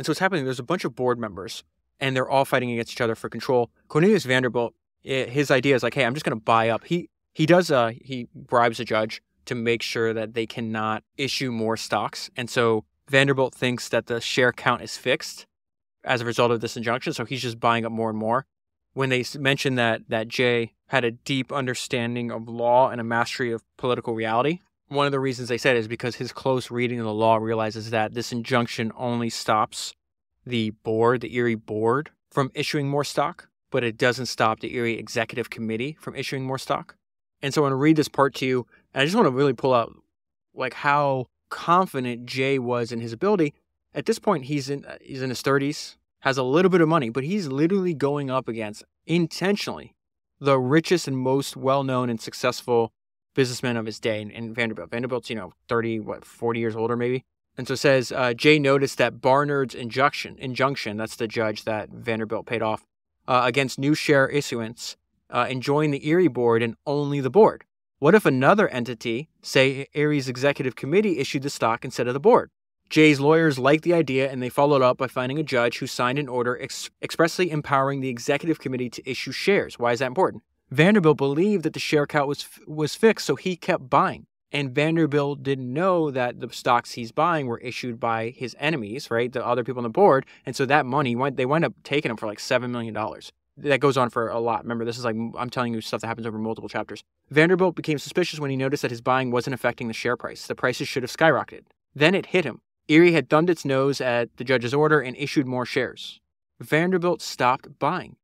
And so what's happening, there's a bunch of board members and they're all fighting against each other for control. Cornelius Vanderbilt, eh, his idea is like, hey, I'm just going to buy up. He he does uh he bribes a judge to make sure that they cannot issue more stocks. And so Vanderbilt thinks that the share count is fixed as a result of this injunction. So he's just buying up more and more. When they mentioned that that Jay had a deep understanding of law and a mastery of political reality, one of the reasons they said is because his close reading of the law realizes that this injunction only stops the board, the Erie board, from issuing more stock, but it doesn't stop the Erie executive committee from issuing more stock. And so I want to read this part to you and I just want to really pull out like how confident Jay was in his ability. At this point, he's in uh, he's in his 30s, has a little bit of money, but he's literally going up against intentionally the richest and most well-known and successful businessman of his day in, in Vanderbilt. Vanderbilt's you know 30, what 40 years older maybe. And so says uh, Jay noticed that Barnard's injunction, injunction, that's the judge that Vanderbilt paid off, uh, against new share issuance, uh, enjoining the Erie board and only the board. What if another entity, say Erie's executive committee, issued the stock instead of the board? Jay's lawyers liked the idea and they followed up by finding a judge who signed an order ex- expressly empowering the executive committee to issue shares. Why is that important? Vanderbilt believed that the share count was was fixed, so he kept buying. And Vanderbilt didn't know that the stocks he's buying were issued by his enemies, right? The other people on the board. And so that money went they wind up taking him for like $7 million that goes on for a lot. Remember, this is like I'm telling you stuff that happens over multiple chapters. Vanderbilt became suspicious when he noticed that his buying wasn't affecting the share price. The prices should have skyrocketed. Then it hit him. Erie had thumbed its nose at the judge's order and issued more shares. Vanderbilt stopped buying.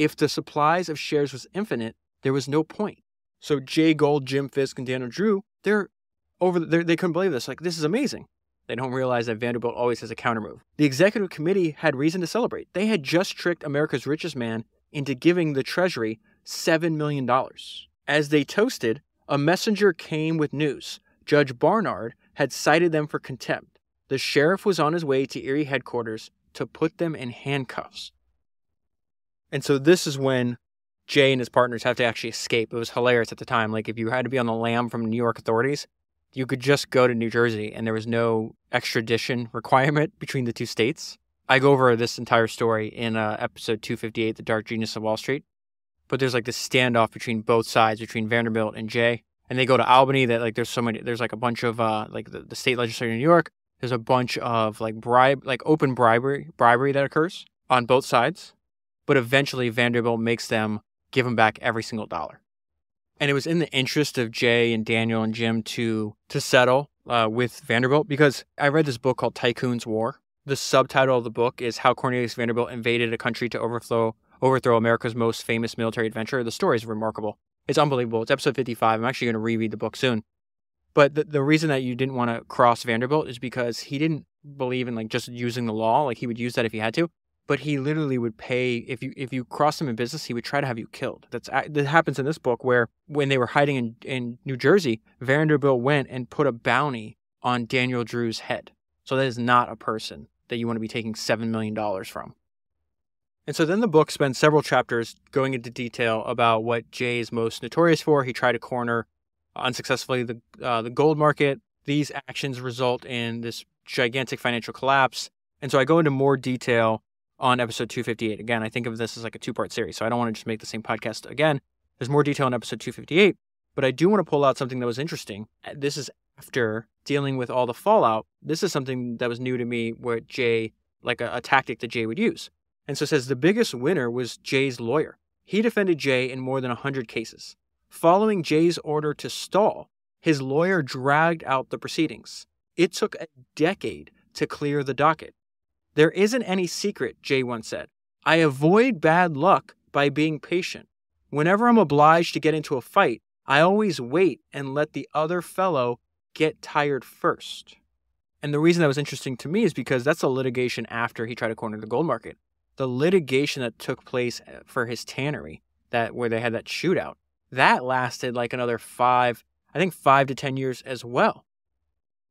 If the supplies of shares was infinite, there was no point. So Jay Gould, Jim Fisk, and Daniel Drew, they're over. They're, they couldn't believe this. Like this is amazing. They don't realize that Vanderbilt always has a countermove. The executive committee had reason to celebrate. They had just tricked America's richest man into giving the Treasury $7 million. As they toasted, a messenger came with news. Judge Barnard had cited them for contempt. The sheriff was on his way to Erie headquarters to put them in handcuffs. And so this is when Jay and his partners have to actually escape. It was hilarious at the time. Like if you had to be on the lam from New York authorities, you could just go to New Jersey and there was no extradition requirement between the two states. I go over this entire story in uh, episode 258, The Dark Genius of Wall Street. But there's like this standoff between both sides, between Vanderbilt and Jay. And they go to Albany that like there's so many, there's like a bunch of uh, like the, the state legislature in New York. There's a bunch of like bribe, like open bribery, bribery that occurs on both sides. But eventually Vanderbilt makes them give him back every single dollar. And it was in the interest of Jay and Daniel and Jim to to settle uh, with Vanderbilt because I read this book called Tycoon's War. The subtitle of the book is How Cornelius Vanderbilt Invaded a Country to Overthrow Overthrow America's Most Famous Military Adventure. The story is remarkable. It's unbelievable. It's episode 55. I'm actually going to reread the book soon. But the, the reason that you didn't want to cross Vanderbilt is because he didn't believe in like just using the law. Like he would use that if he had to but he literally would pay if you if you crossed him in business he would try to have you killed. That's that happens in this book where when they were hiding in, in new jersey vanderbilt went and put a bounty on daniel drew's head. So that is not a person that you want to be taking $7 million from. And so then the book spends several chapters going into detail about what jay is most notorious for. He tried to corner unsuccessfully the, uh, the gold market. These actions result in this gigantic financial collapse. And so i go into more detail on episode 258. Again, I think of this as like a two part series, so I don't want to just make the same podcast again. There's more detail in episode 258, but I do want to pull out something that was interesting. Uh, this is after dealing with all the fallout. This is something that was new to me where Jay, like a, a tactic that Jay would use. And so it says the biggest winner was Jay's lawyer. He defended Jay in more than 100 cases. Following Jay's order to stall, his lawyer dragged out the proceedings. It took a decade to clear the docket. There isn't any secret, Jay once said. I avoid bad luck by being patient. Whenever I'm obliged to get into a fight, I always wait and let the other fellow get tired first. And the reason that was interesting to me is because that's a litigation after he tried to corner the gold market. The litigation that took place uh, for his tannery, that where they had that shootout, that lasted like another five, I think five to ten years as well.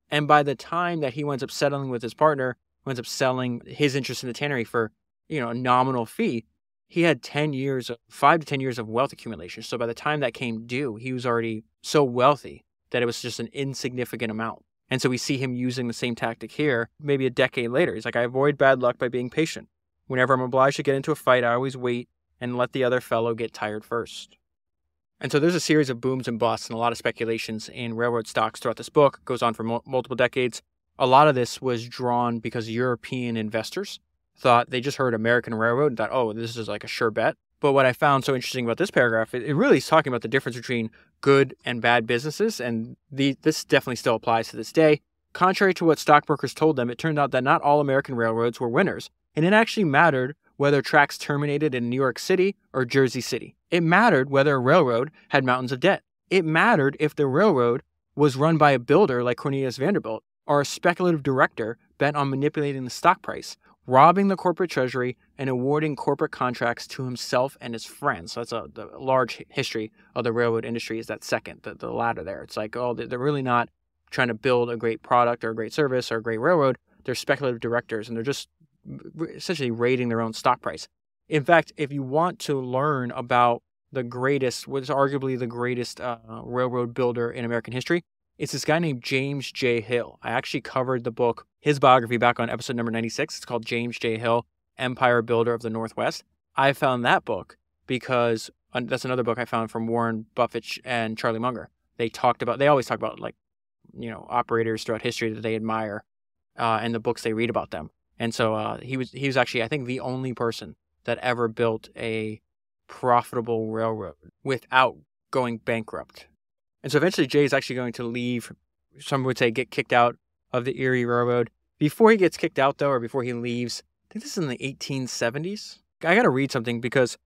And by the time that he winds up settling with his partner, ends up selling his interest in the tannery for, you know, a nominal fee. He had 10 years, five to 10 years of wealth accumulation. So by the time that came due, he was already so wealthy that it was just an insignificant amount. And so we see him using the same tactic here, maybe a decade later. He's like, I avoid bad luck by being patient. Whenever I'm obliged to get into a fight, I always wait and let the other fellow get tired first. And so there's a series of booms and busts and a lot of speculations in railroad stocks throughout this book. It goes on for mo- multiple decades a lot of this was drawn because European investors thought they just heard American Railroad and thought, oh, this is like a sure bet. But what I found so interesting about this paragraph, it, really is talking about the difference between good and bad businesses. And the, this definitely still applies to this day. Contrary to what stockbrokers told them, it turned out that not all American railroads were winners. And it actually mattered whether tracks terminated in New York City or Jersey City. It mattered whether a railroad had mountains of debt. It mattered if the railroad was run by a builder like Cornelius Vanderbilt are a speculative director bent on manipulating the stock price, robbing the corporate treasury, and awarding corporate contracts to himself and his friends. So that's a, large history of the railroad industry is that second, the, the latter there. It's like, oh, they're really not trying to build a great product or a great service or a great railroad. They're speculative directors and they're just essentially rating their own stock price. In fact, if you want to learn about the greatest, what is arguably the greatest uh, railroad builder in American history, it's this guy named James J. Hill. I actually covered the book, his biography, back on episode number 96. It's called James J. Hill, Empire Builder of the Northwest. I found that book because that's another book I found from Warren Buffett and Charlie Munger. They talked about, they always talk about like, you know, operators throughout history that they admire uh, and the books they read about them. And so uh, he was he was actually I think the only person that ever built a profitable railroad without going bankrupt. And so eventually Jay is actually going to leave, some would say get kicked out of the Erie Railroad. Before he gets kicked out, though, or before he leaves, I think this is in the 1870s. I got to read something because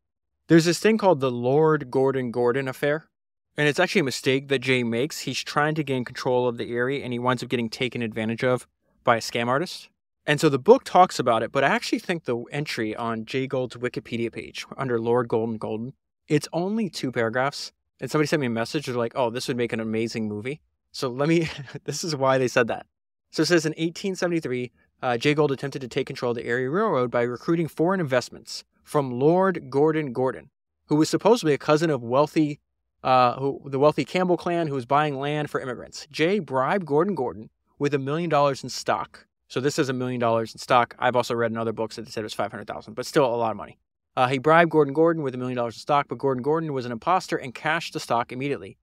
there's this thing called the Lord Gordon Gordon affair. And it's actually a mistake that Jay makes. He's trying to gain control of the Erie and he winds up getting taken advantage of by a scam artist. And so the book talks about it, but I actually think the entry on Jay Gould's Wikipedia page under Lord Gordon Gordon, it's only two paragraphs. And somebody sent me a message. They're like, oh, this would make an amazing movie. So let me, this is why they said that. So it says in 1873, uh, Jay Gould attempted to take control of the Erie Railroad by recruiting foreign investments from Lord Gordon Gordon, who was supposedly a cousin of wealthy, uh, who, the wealthy Campbell clan who was buying land for immigrants. Jay bribed Gordon Gordon with a million dollars in stock. So this is a million dollars in stock. I've also read in other books that they said it was 500,000, but still a lot of money. Uh, he bribed Gordon Gordon with a million dollars in stock, but Gordon Gordon was an imposter and cashed the stock immediately.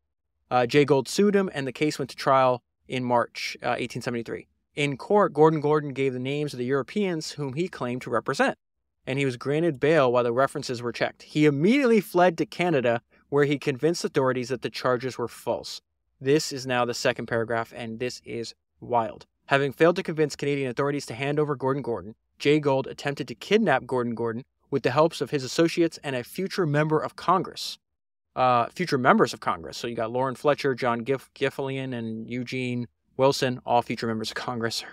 Uh, Jay Gould sued him, and the case went to trial in March uh, 1873. In court, Gordon Gordon gave the names of the Europeans whom he claimed to represent, and he was granted bail while the references were checked. He immediately fled to Canada, where he convinced authorities that the charges were false. This is now the second paragraph, and this is wild. Having failed to convince Canadian authorities to hand over Gordon Gordon, Jay Gould attempted to kidnap Gordon Gordon with the helps of his associates and a future member of Congress. Uh, future members of Congress. So you got Loren Fletcher, John Gif- Gilfillan, and Eugene Wilson, all future members of Congress,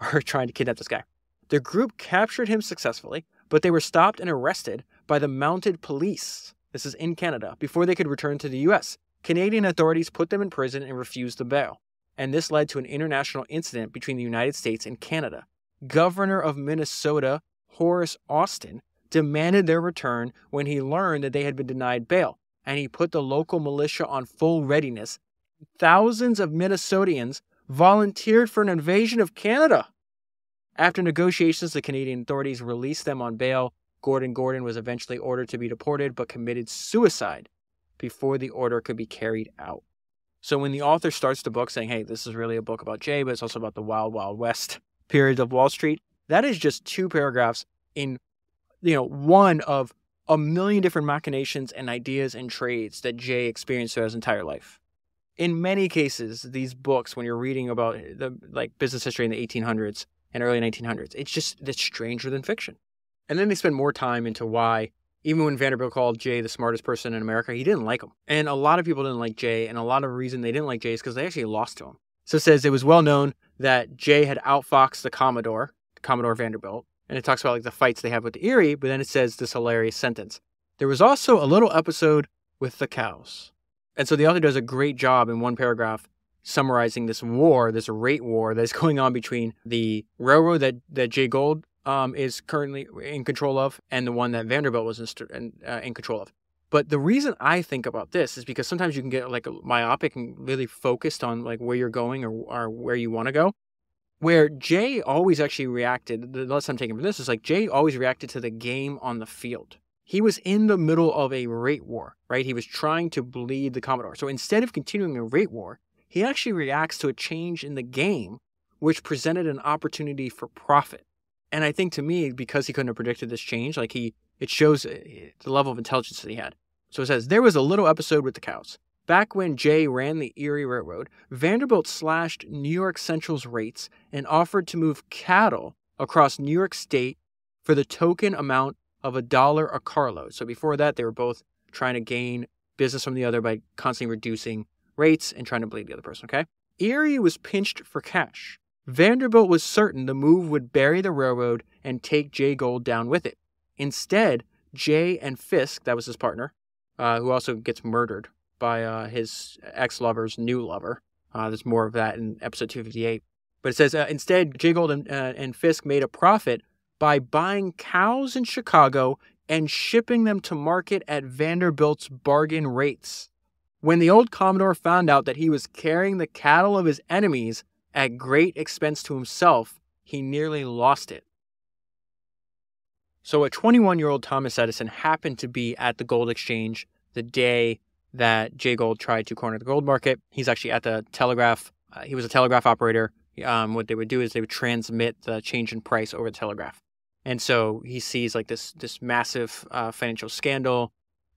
are, are trying to kidnap this guy. The group captured him successfully, but they were stopped and arrested by the mounted police. This is in Canada, before they could return to the US. Canadian authorities put them in prison and refused the bail. And this led to an international incident between the United States and Canada. Governor of Minnesota, Horace Austin, demanded their return when he learned that they had been denied bail, and he put the local militia on full readiness. Thousands of Minnesotans volunteered for an invasion of Canada. After negotiations, the Canadian authorities released them on bail. Gordon Gordon was eventually ordered to be deported but committed suicide before the order could be carried out. So when the author starts the book saying, hey, this is really a book about Jay, but it's also about the wild, wild west period of Wall Street, that is just two paragraphs in you know, one of a million different machinations and ideas and trades that Jay experienced throughout his entire life. In many cases, these books, when you're reading about eh, the like business history in the 1800s and early 1900s, it's just it's stranger than fiction. And then they spend more time into why, even when Vanderbilt called Jay the smartest person in America, he didn't like him. And a lot of people didn't like Jay, and a lot of the reason they didn't like Jay is because they actually lost to him. So it says it was well known that Jay had outfoxed the Commodore, Commodore Vanderbilt, and it talks about like the fights they have with the Erie, but then it says this hilarious sentence. There was also a little episode with the cows. And so the author does a great job in one paragraph summarizing this war, this rate war that's going on between the railroad that, that Jay Gould um, is currently in control of and the one that Vanderbilt was in, uh, in control of. But the reason I think about this is because sometimes you can get like myopic and really focused on like where you're going or, or where you want to go where Jay always actually reacted, the lesson I'm taking from this is like Jay always reacted to the game on the field. He was in the middle of a rate war, right? He was trying to bleed the Commodore. So instead of continuing a rate war, he actually reacts to a change in the game, which presented an opportunity for profit. And I think to me, because he couldn't have predicted this change, like he, it shows uh, the level of intelligence that he had. So it says, there was a little episode with the cows. Back when Jay ran the Erie Railroad, Vanderbilt slashed New York Central's rates and offered to move cattle across New York State for the token amount of a dollar a carload. So before that, they were both trying to gain business from the other by constantly reducing rates and trying to bleed the other person, okay? Erie was pinched for cash. Vanderbilt was certain the move would bury the railroad and take Jay Gould down with it. Instead, Jay and Fisk, that was his partner, uh, who also gets murdered by uh, his ex lover's new lover. Uh, there's more of that in episode 258. But it says uh, instead, Jay Gould and, uh, and Fisk made a profit by buying cows in Chicago and shipping them to market at Vanderbilt's bargain rates. When the old Commodore found out that he was carrying the cattle of his enemies at great expense to himself, he nearly lost it. So, a 21 year old Thomas Edison happened to be at the gold exchange the day that Jay Gould tried to corner the gold market. He's actually at the telegraph. Uh, he was a telegraph operator. Um, what they would do is they would transmit the change in price over the telegraph. And so he sees like this this massive uh, financial scandal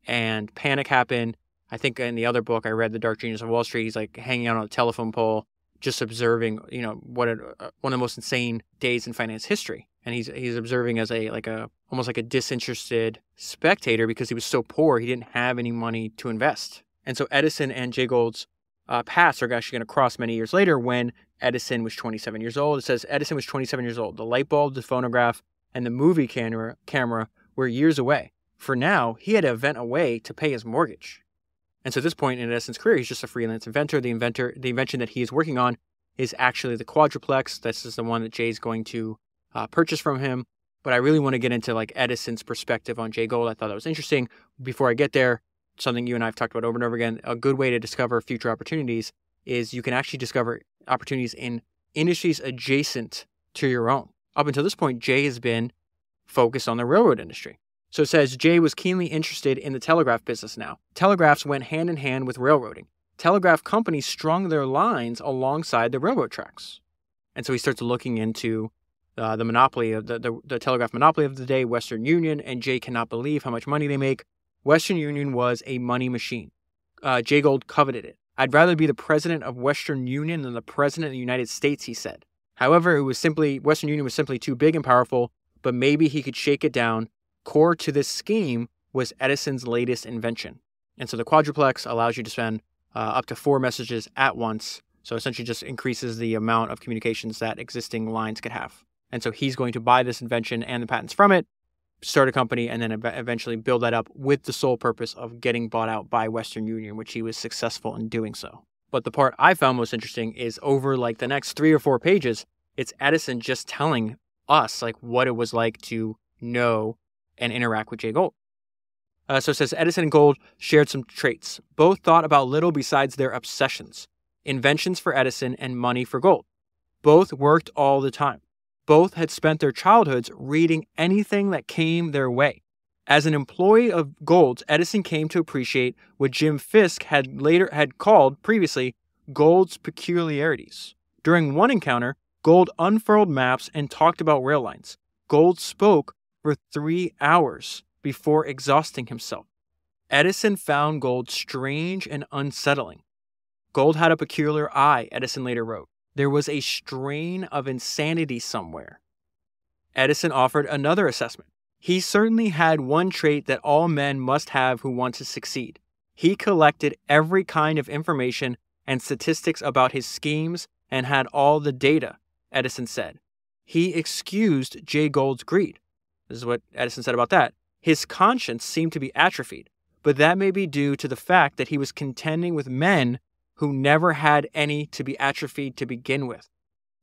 and panic happen. I think in the other book I read, The Dark Genius of Wall Street, he's like hanging out on a telephone pole, just observing, you know, what a, uh, one of the most insane days in finance history. And he's he's observing as a like a almost like a disinterested spectator because he was so poor, he didn't have any money to invest. And so Edison and Jay Gould's uh, paths are actually going to cross many years later when Edison was 27 years old. It says Edison was 27 years old. The light bulb, the phonograph, and the movie camera camera were years away. For now, he had to invent a way to pay his mortgage. And so at this point in Edison's career, he's just a freelance inventor. The inventor, the invention that he is working on is actually the quadruplex. This is the one that Jay's going to uh, purchase from him. But I really want to get into like Edison's perspective on Jay Gould. I thought that was interesting. Before I get there, something you and I have talked about over and over again, a good way to discover future opportunities is you can actually discover opportunities in industries adjacent to your own. Up until this point, Jay has been focused on the railroad industry. So it says Jay was keenly interested in the telegraph business now. Telegraphs went hand in hand with railroading. Telegraph companies strung their lines alongside the railroad tracks. And so he starts looking into uh, the monopoly of the, the, the telegraph monopoly of the day, Western Union, and Jay cannot believe how much money they make. Western Union was a money machine. Uh, Jay Gould coveted it. I'd rather be the president of Western Union than the president of the United States, he said. However, it was simply Western Union was simply too big and powerful, but maybe he could shake it down. Core to this scheme was Edison's latest invention. And so the quadruplex allows you to send uh, up to four messages at once. So essentially just increases the amount of communications that existing lines could have. And so he's going to buy this invention and the patents from it, start a company, and then eventually build that up with the sole purpose of getting bought out by Western Union, which he was successful in doing so. But the part I found most interesting is over like the next three or four pages, it's Edison just telling us like what it was like to know and interact with Jay Gould. Uh, so it says Edison and Gould shared some traits. Both thought about little besides their obsessions inventions for Edison and money for Gould. Both worked all the time. Both had spent their childhoods reading anything that came their way. As an employee of Gould's, Edison came to appreciate what Jim Fisk had later had called previously Gould's peculiarities. During one encounter, Gould unfurled maps and talked about rail lines. Gould spoke for three hours before exhausting himself. Edison found Gould strange and unsettling. Gould had a peculiar eye, Edison later wrote. There was a strain of insanity somewhere. Edison offered another assessment. He certainly had one trait that all men must have who want to succeed. He collected every kind of information and statistics about his schemes and had all the data, Edison said. He excused Jay Gould's greed. This is what Edison said about that. His conscience seemed to be atrophied, but that may be due to the fact that he was contending with men who never had any to be atrophied to begin with.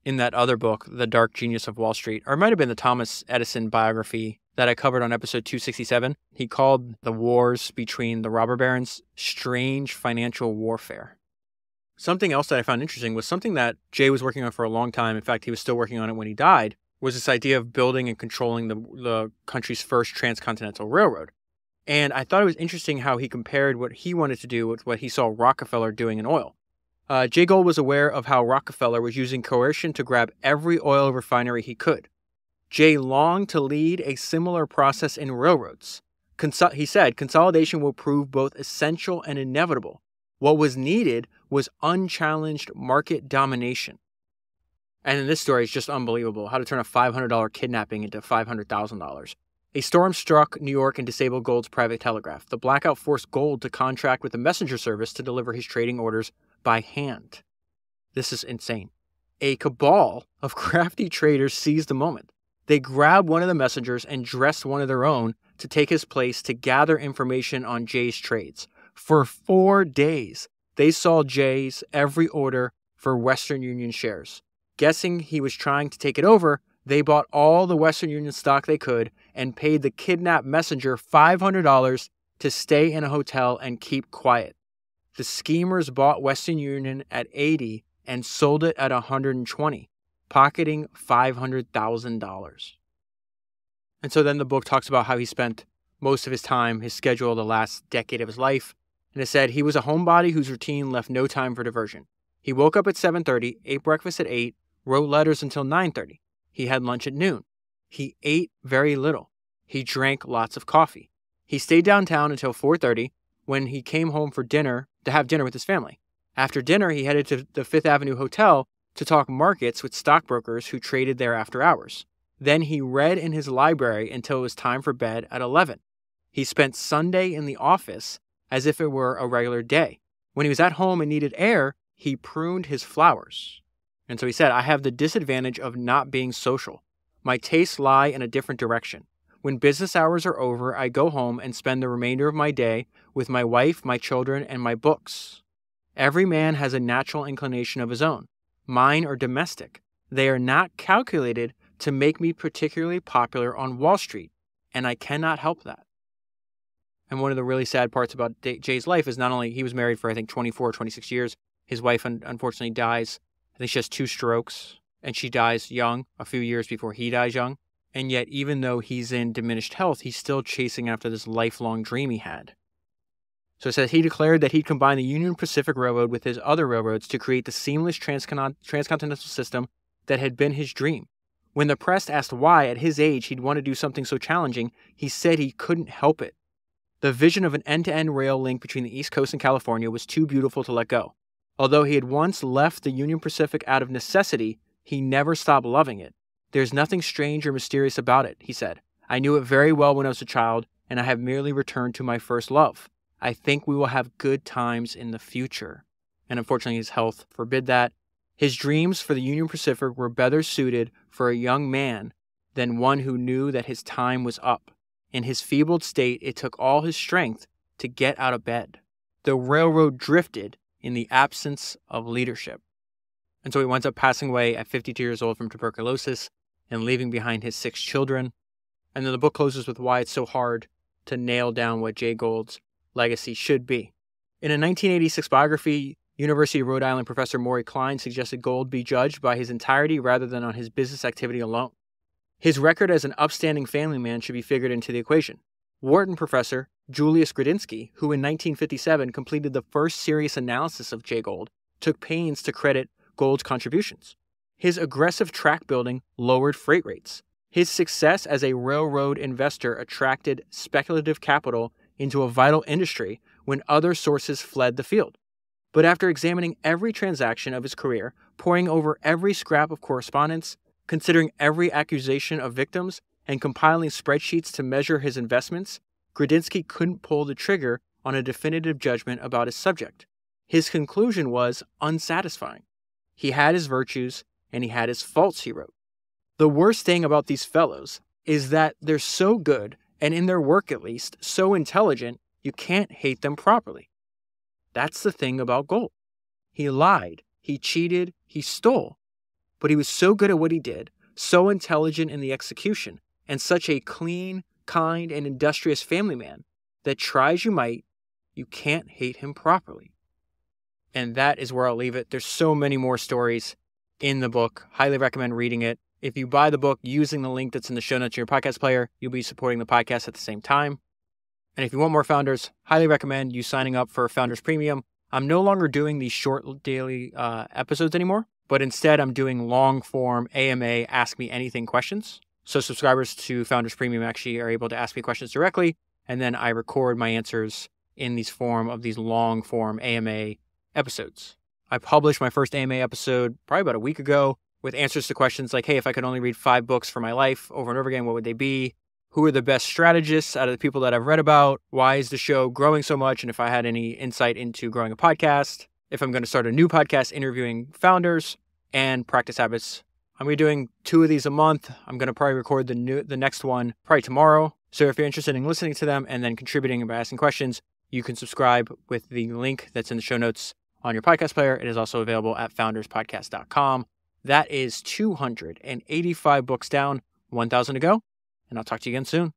In that other book, The Dark Genius of Wall Street, or it might have been the Thomas Edison biography that I covered on episode 267, he called the wars between the robber barons strange financial warfare. Something else that I found interesting was something that Jay was working on for a long time. In fact, he was still working on it when he died. Was this idea of building and controlling the, the country's first transcontinental railroad. And I thought it was interesting how he compared what he wanted to do with what he saw Rockefeller doing in oil. Uh, Jay Gould was aware of how Rockefeller was using coercion to grab every oil refinery he could. Jay longed to lead a similar process in railroads. He said consolidation will prove both essential and inevitable. What was needed was unchallenged market domination. And in this story, it's just unbelievable how to turn a $500 kidnapping into $500,000. A storm struck New York and disabled Gould's private telegraph. The blackout forced Gould to contract with a messenger service to deliver his trading orders by hand. This is insane. A cabal of crafty traders seized the moment. They grabbed one of the messengers and dressed one of their own to take his place to gather information on Jay's trades. For four days, they saw Jay's every order for Western Union shares. Guessing he was trying to take it over, they bought all the Western Union stock they could and paid the kidnapped messenger $500 to stay in a hotel and keep quiet. The schemers bought Western Union at 80 and sold it at 120, pocketing $500,000. And so then the book talks about how he spent most of his time, his schedule, the last decade of his life, and it said he was a homebody whose routine left no time for diversion. He woke up at 7:30, ate breakfast at 8, wrote letters until 9:30. He had lunch at noon. He ate very little. He drank lots of coffee. He stayed downtown until 4:30 when he came home for dinner to have dinner with his family. After dinner, he headed to the 5th Avenue Hotel to talk markets with stockbrokers who traded there after hours. Then he read in his library until it was time for bed at 11. He spent Sunday in the office as if it were a regular day. When he was at home and needed air, he pruned his flowers. And so he said, I have the disadvantage of not being social. My tastes lie in a different direction. When business hours are over, I go home and spend the remainder of my day with my wife, my children, and my books. Every man has a natural inclination of his own. Mine are domestic. They are not calculated to make me particularly popular on Wall Street, and I cannot help that. And one of the really sad parts about Jay's life is not only he was married for, I think, 24 or 26 years. His wife unfortunately dies. I think she has two strokes, and she dies young, a few years before he dies young. And yet, even though he's in diminished health, he's still chasing after this lifelong dream he had. So it says he declared that he'd combine the Union Pacific Railroad with his other railroads to create the seamless transcon- transcontinental system that had been his dream. When the press asked why, at his age, he'd want to do something so challenging, he said he couldn't help it. The vision of an end to end rail link between the East Coast and California was too beautiful to let go. Although he had once left the Union Pacific out of necessity, he never stopped loving it. There's nothing strange or mysterious about it, he said. I knew it very well when I was a child, and I have merely returned to my first love. I think we will have good times in the future. And unfortunately, his health forbid that. His dreams for the Union Pacific were better suited for a young man than one who knew that his time was up. In his feebled state, it took all his strength to get out of bed. The railroad drifted in the absence of leadership. And so he winds up passing away at 52 years old from tuberculosis and leaving behind his six children. And then the book closes with why it's so hard to nail down what Jay Gould's legacy should be. In a 1986 biography, University of Rhode Island professor Maury Klein suggested Gould be judged by his entirety rather than on his business activity alone. His record as an upstanding family man should be figured into the equation. Wharton professor Julius Grodinsky, who in 1957 completed the first serious analysis of Jay Gould, took pains to credit Gould's contributions. His aggressive track building lowered freight rates. His success as a railroad investor attracted speculative capital into a vital industry when other sources fled the field. But after examining every transaction of his career, poring over every scrap of correspondence, considering every accusation of victims, and compiling spreadsheets to measure his investments, Grodinsky couldn't pull the trigger on a definitive judgment about his subject. His conclusion was unsatisfying. He had his virtues, and he had his faults, he wrote. The worst thing about these fellows is that they're so good, and in their work at least, so intelligent, you can't hate them properly. That's the thing about Gould. He lied, he cheated, he stole, but he was so good at what he did, so intelligent in the execution, and such a clean, kind, and industrious family man that try as you might, you can't hate him properly. And that is where I'll leave it. There's so many more stories in the book. Highly recommend reading it. If you buy the book using the link that's in the show notes in your podcast player, you'll be supporting the podcast at the same time. And if you want more founders, highly recommend you signing up for Founders Premium. I'm no longer doing these short daily uh, episodes anymore, but instead I'm doing long form AMA Ask Me Anything questions. So subscribers to Founders Premium actually are able to ask me questions directly, and then I record my answers in these form of these long form AMA episodes. I published my first AMA episode probably about a week ago with answers to questions like, hey, if I could only read five books for my life over and over again, what would they be? Who are the best strategists out of the people that I've read about? Why is the show growing so much? And if I had any insight into growing a podcast, if I'm going to start a new podcast interviewing founders and practice habits. I'm going to be doing two of these a month. I'm going to probably record the new the next one probably tomorrow. So if you're interested in listening to them and then contributing by asking questions, you can subscribe with the link that's in the show notes on your podcast player. It is also available at founderspodcast.com. That is 285 books down, 1,000 to go, and I'll talk to you again soon.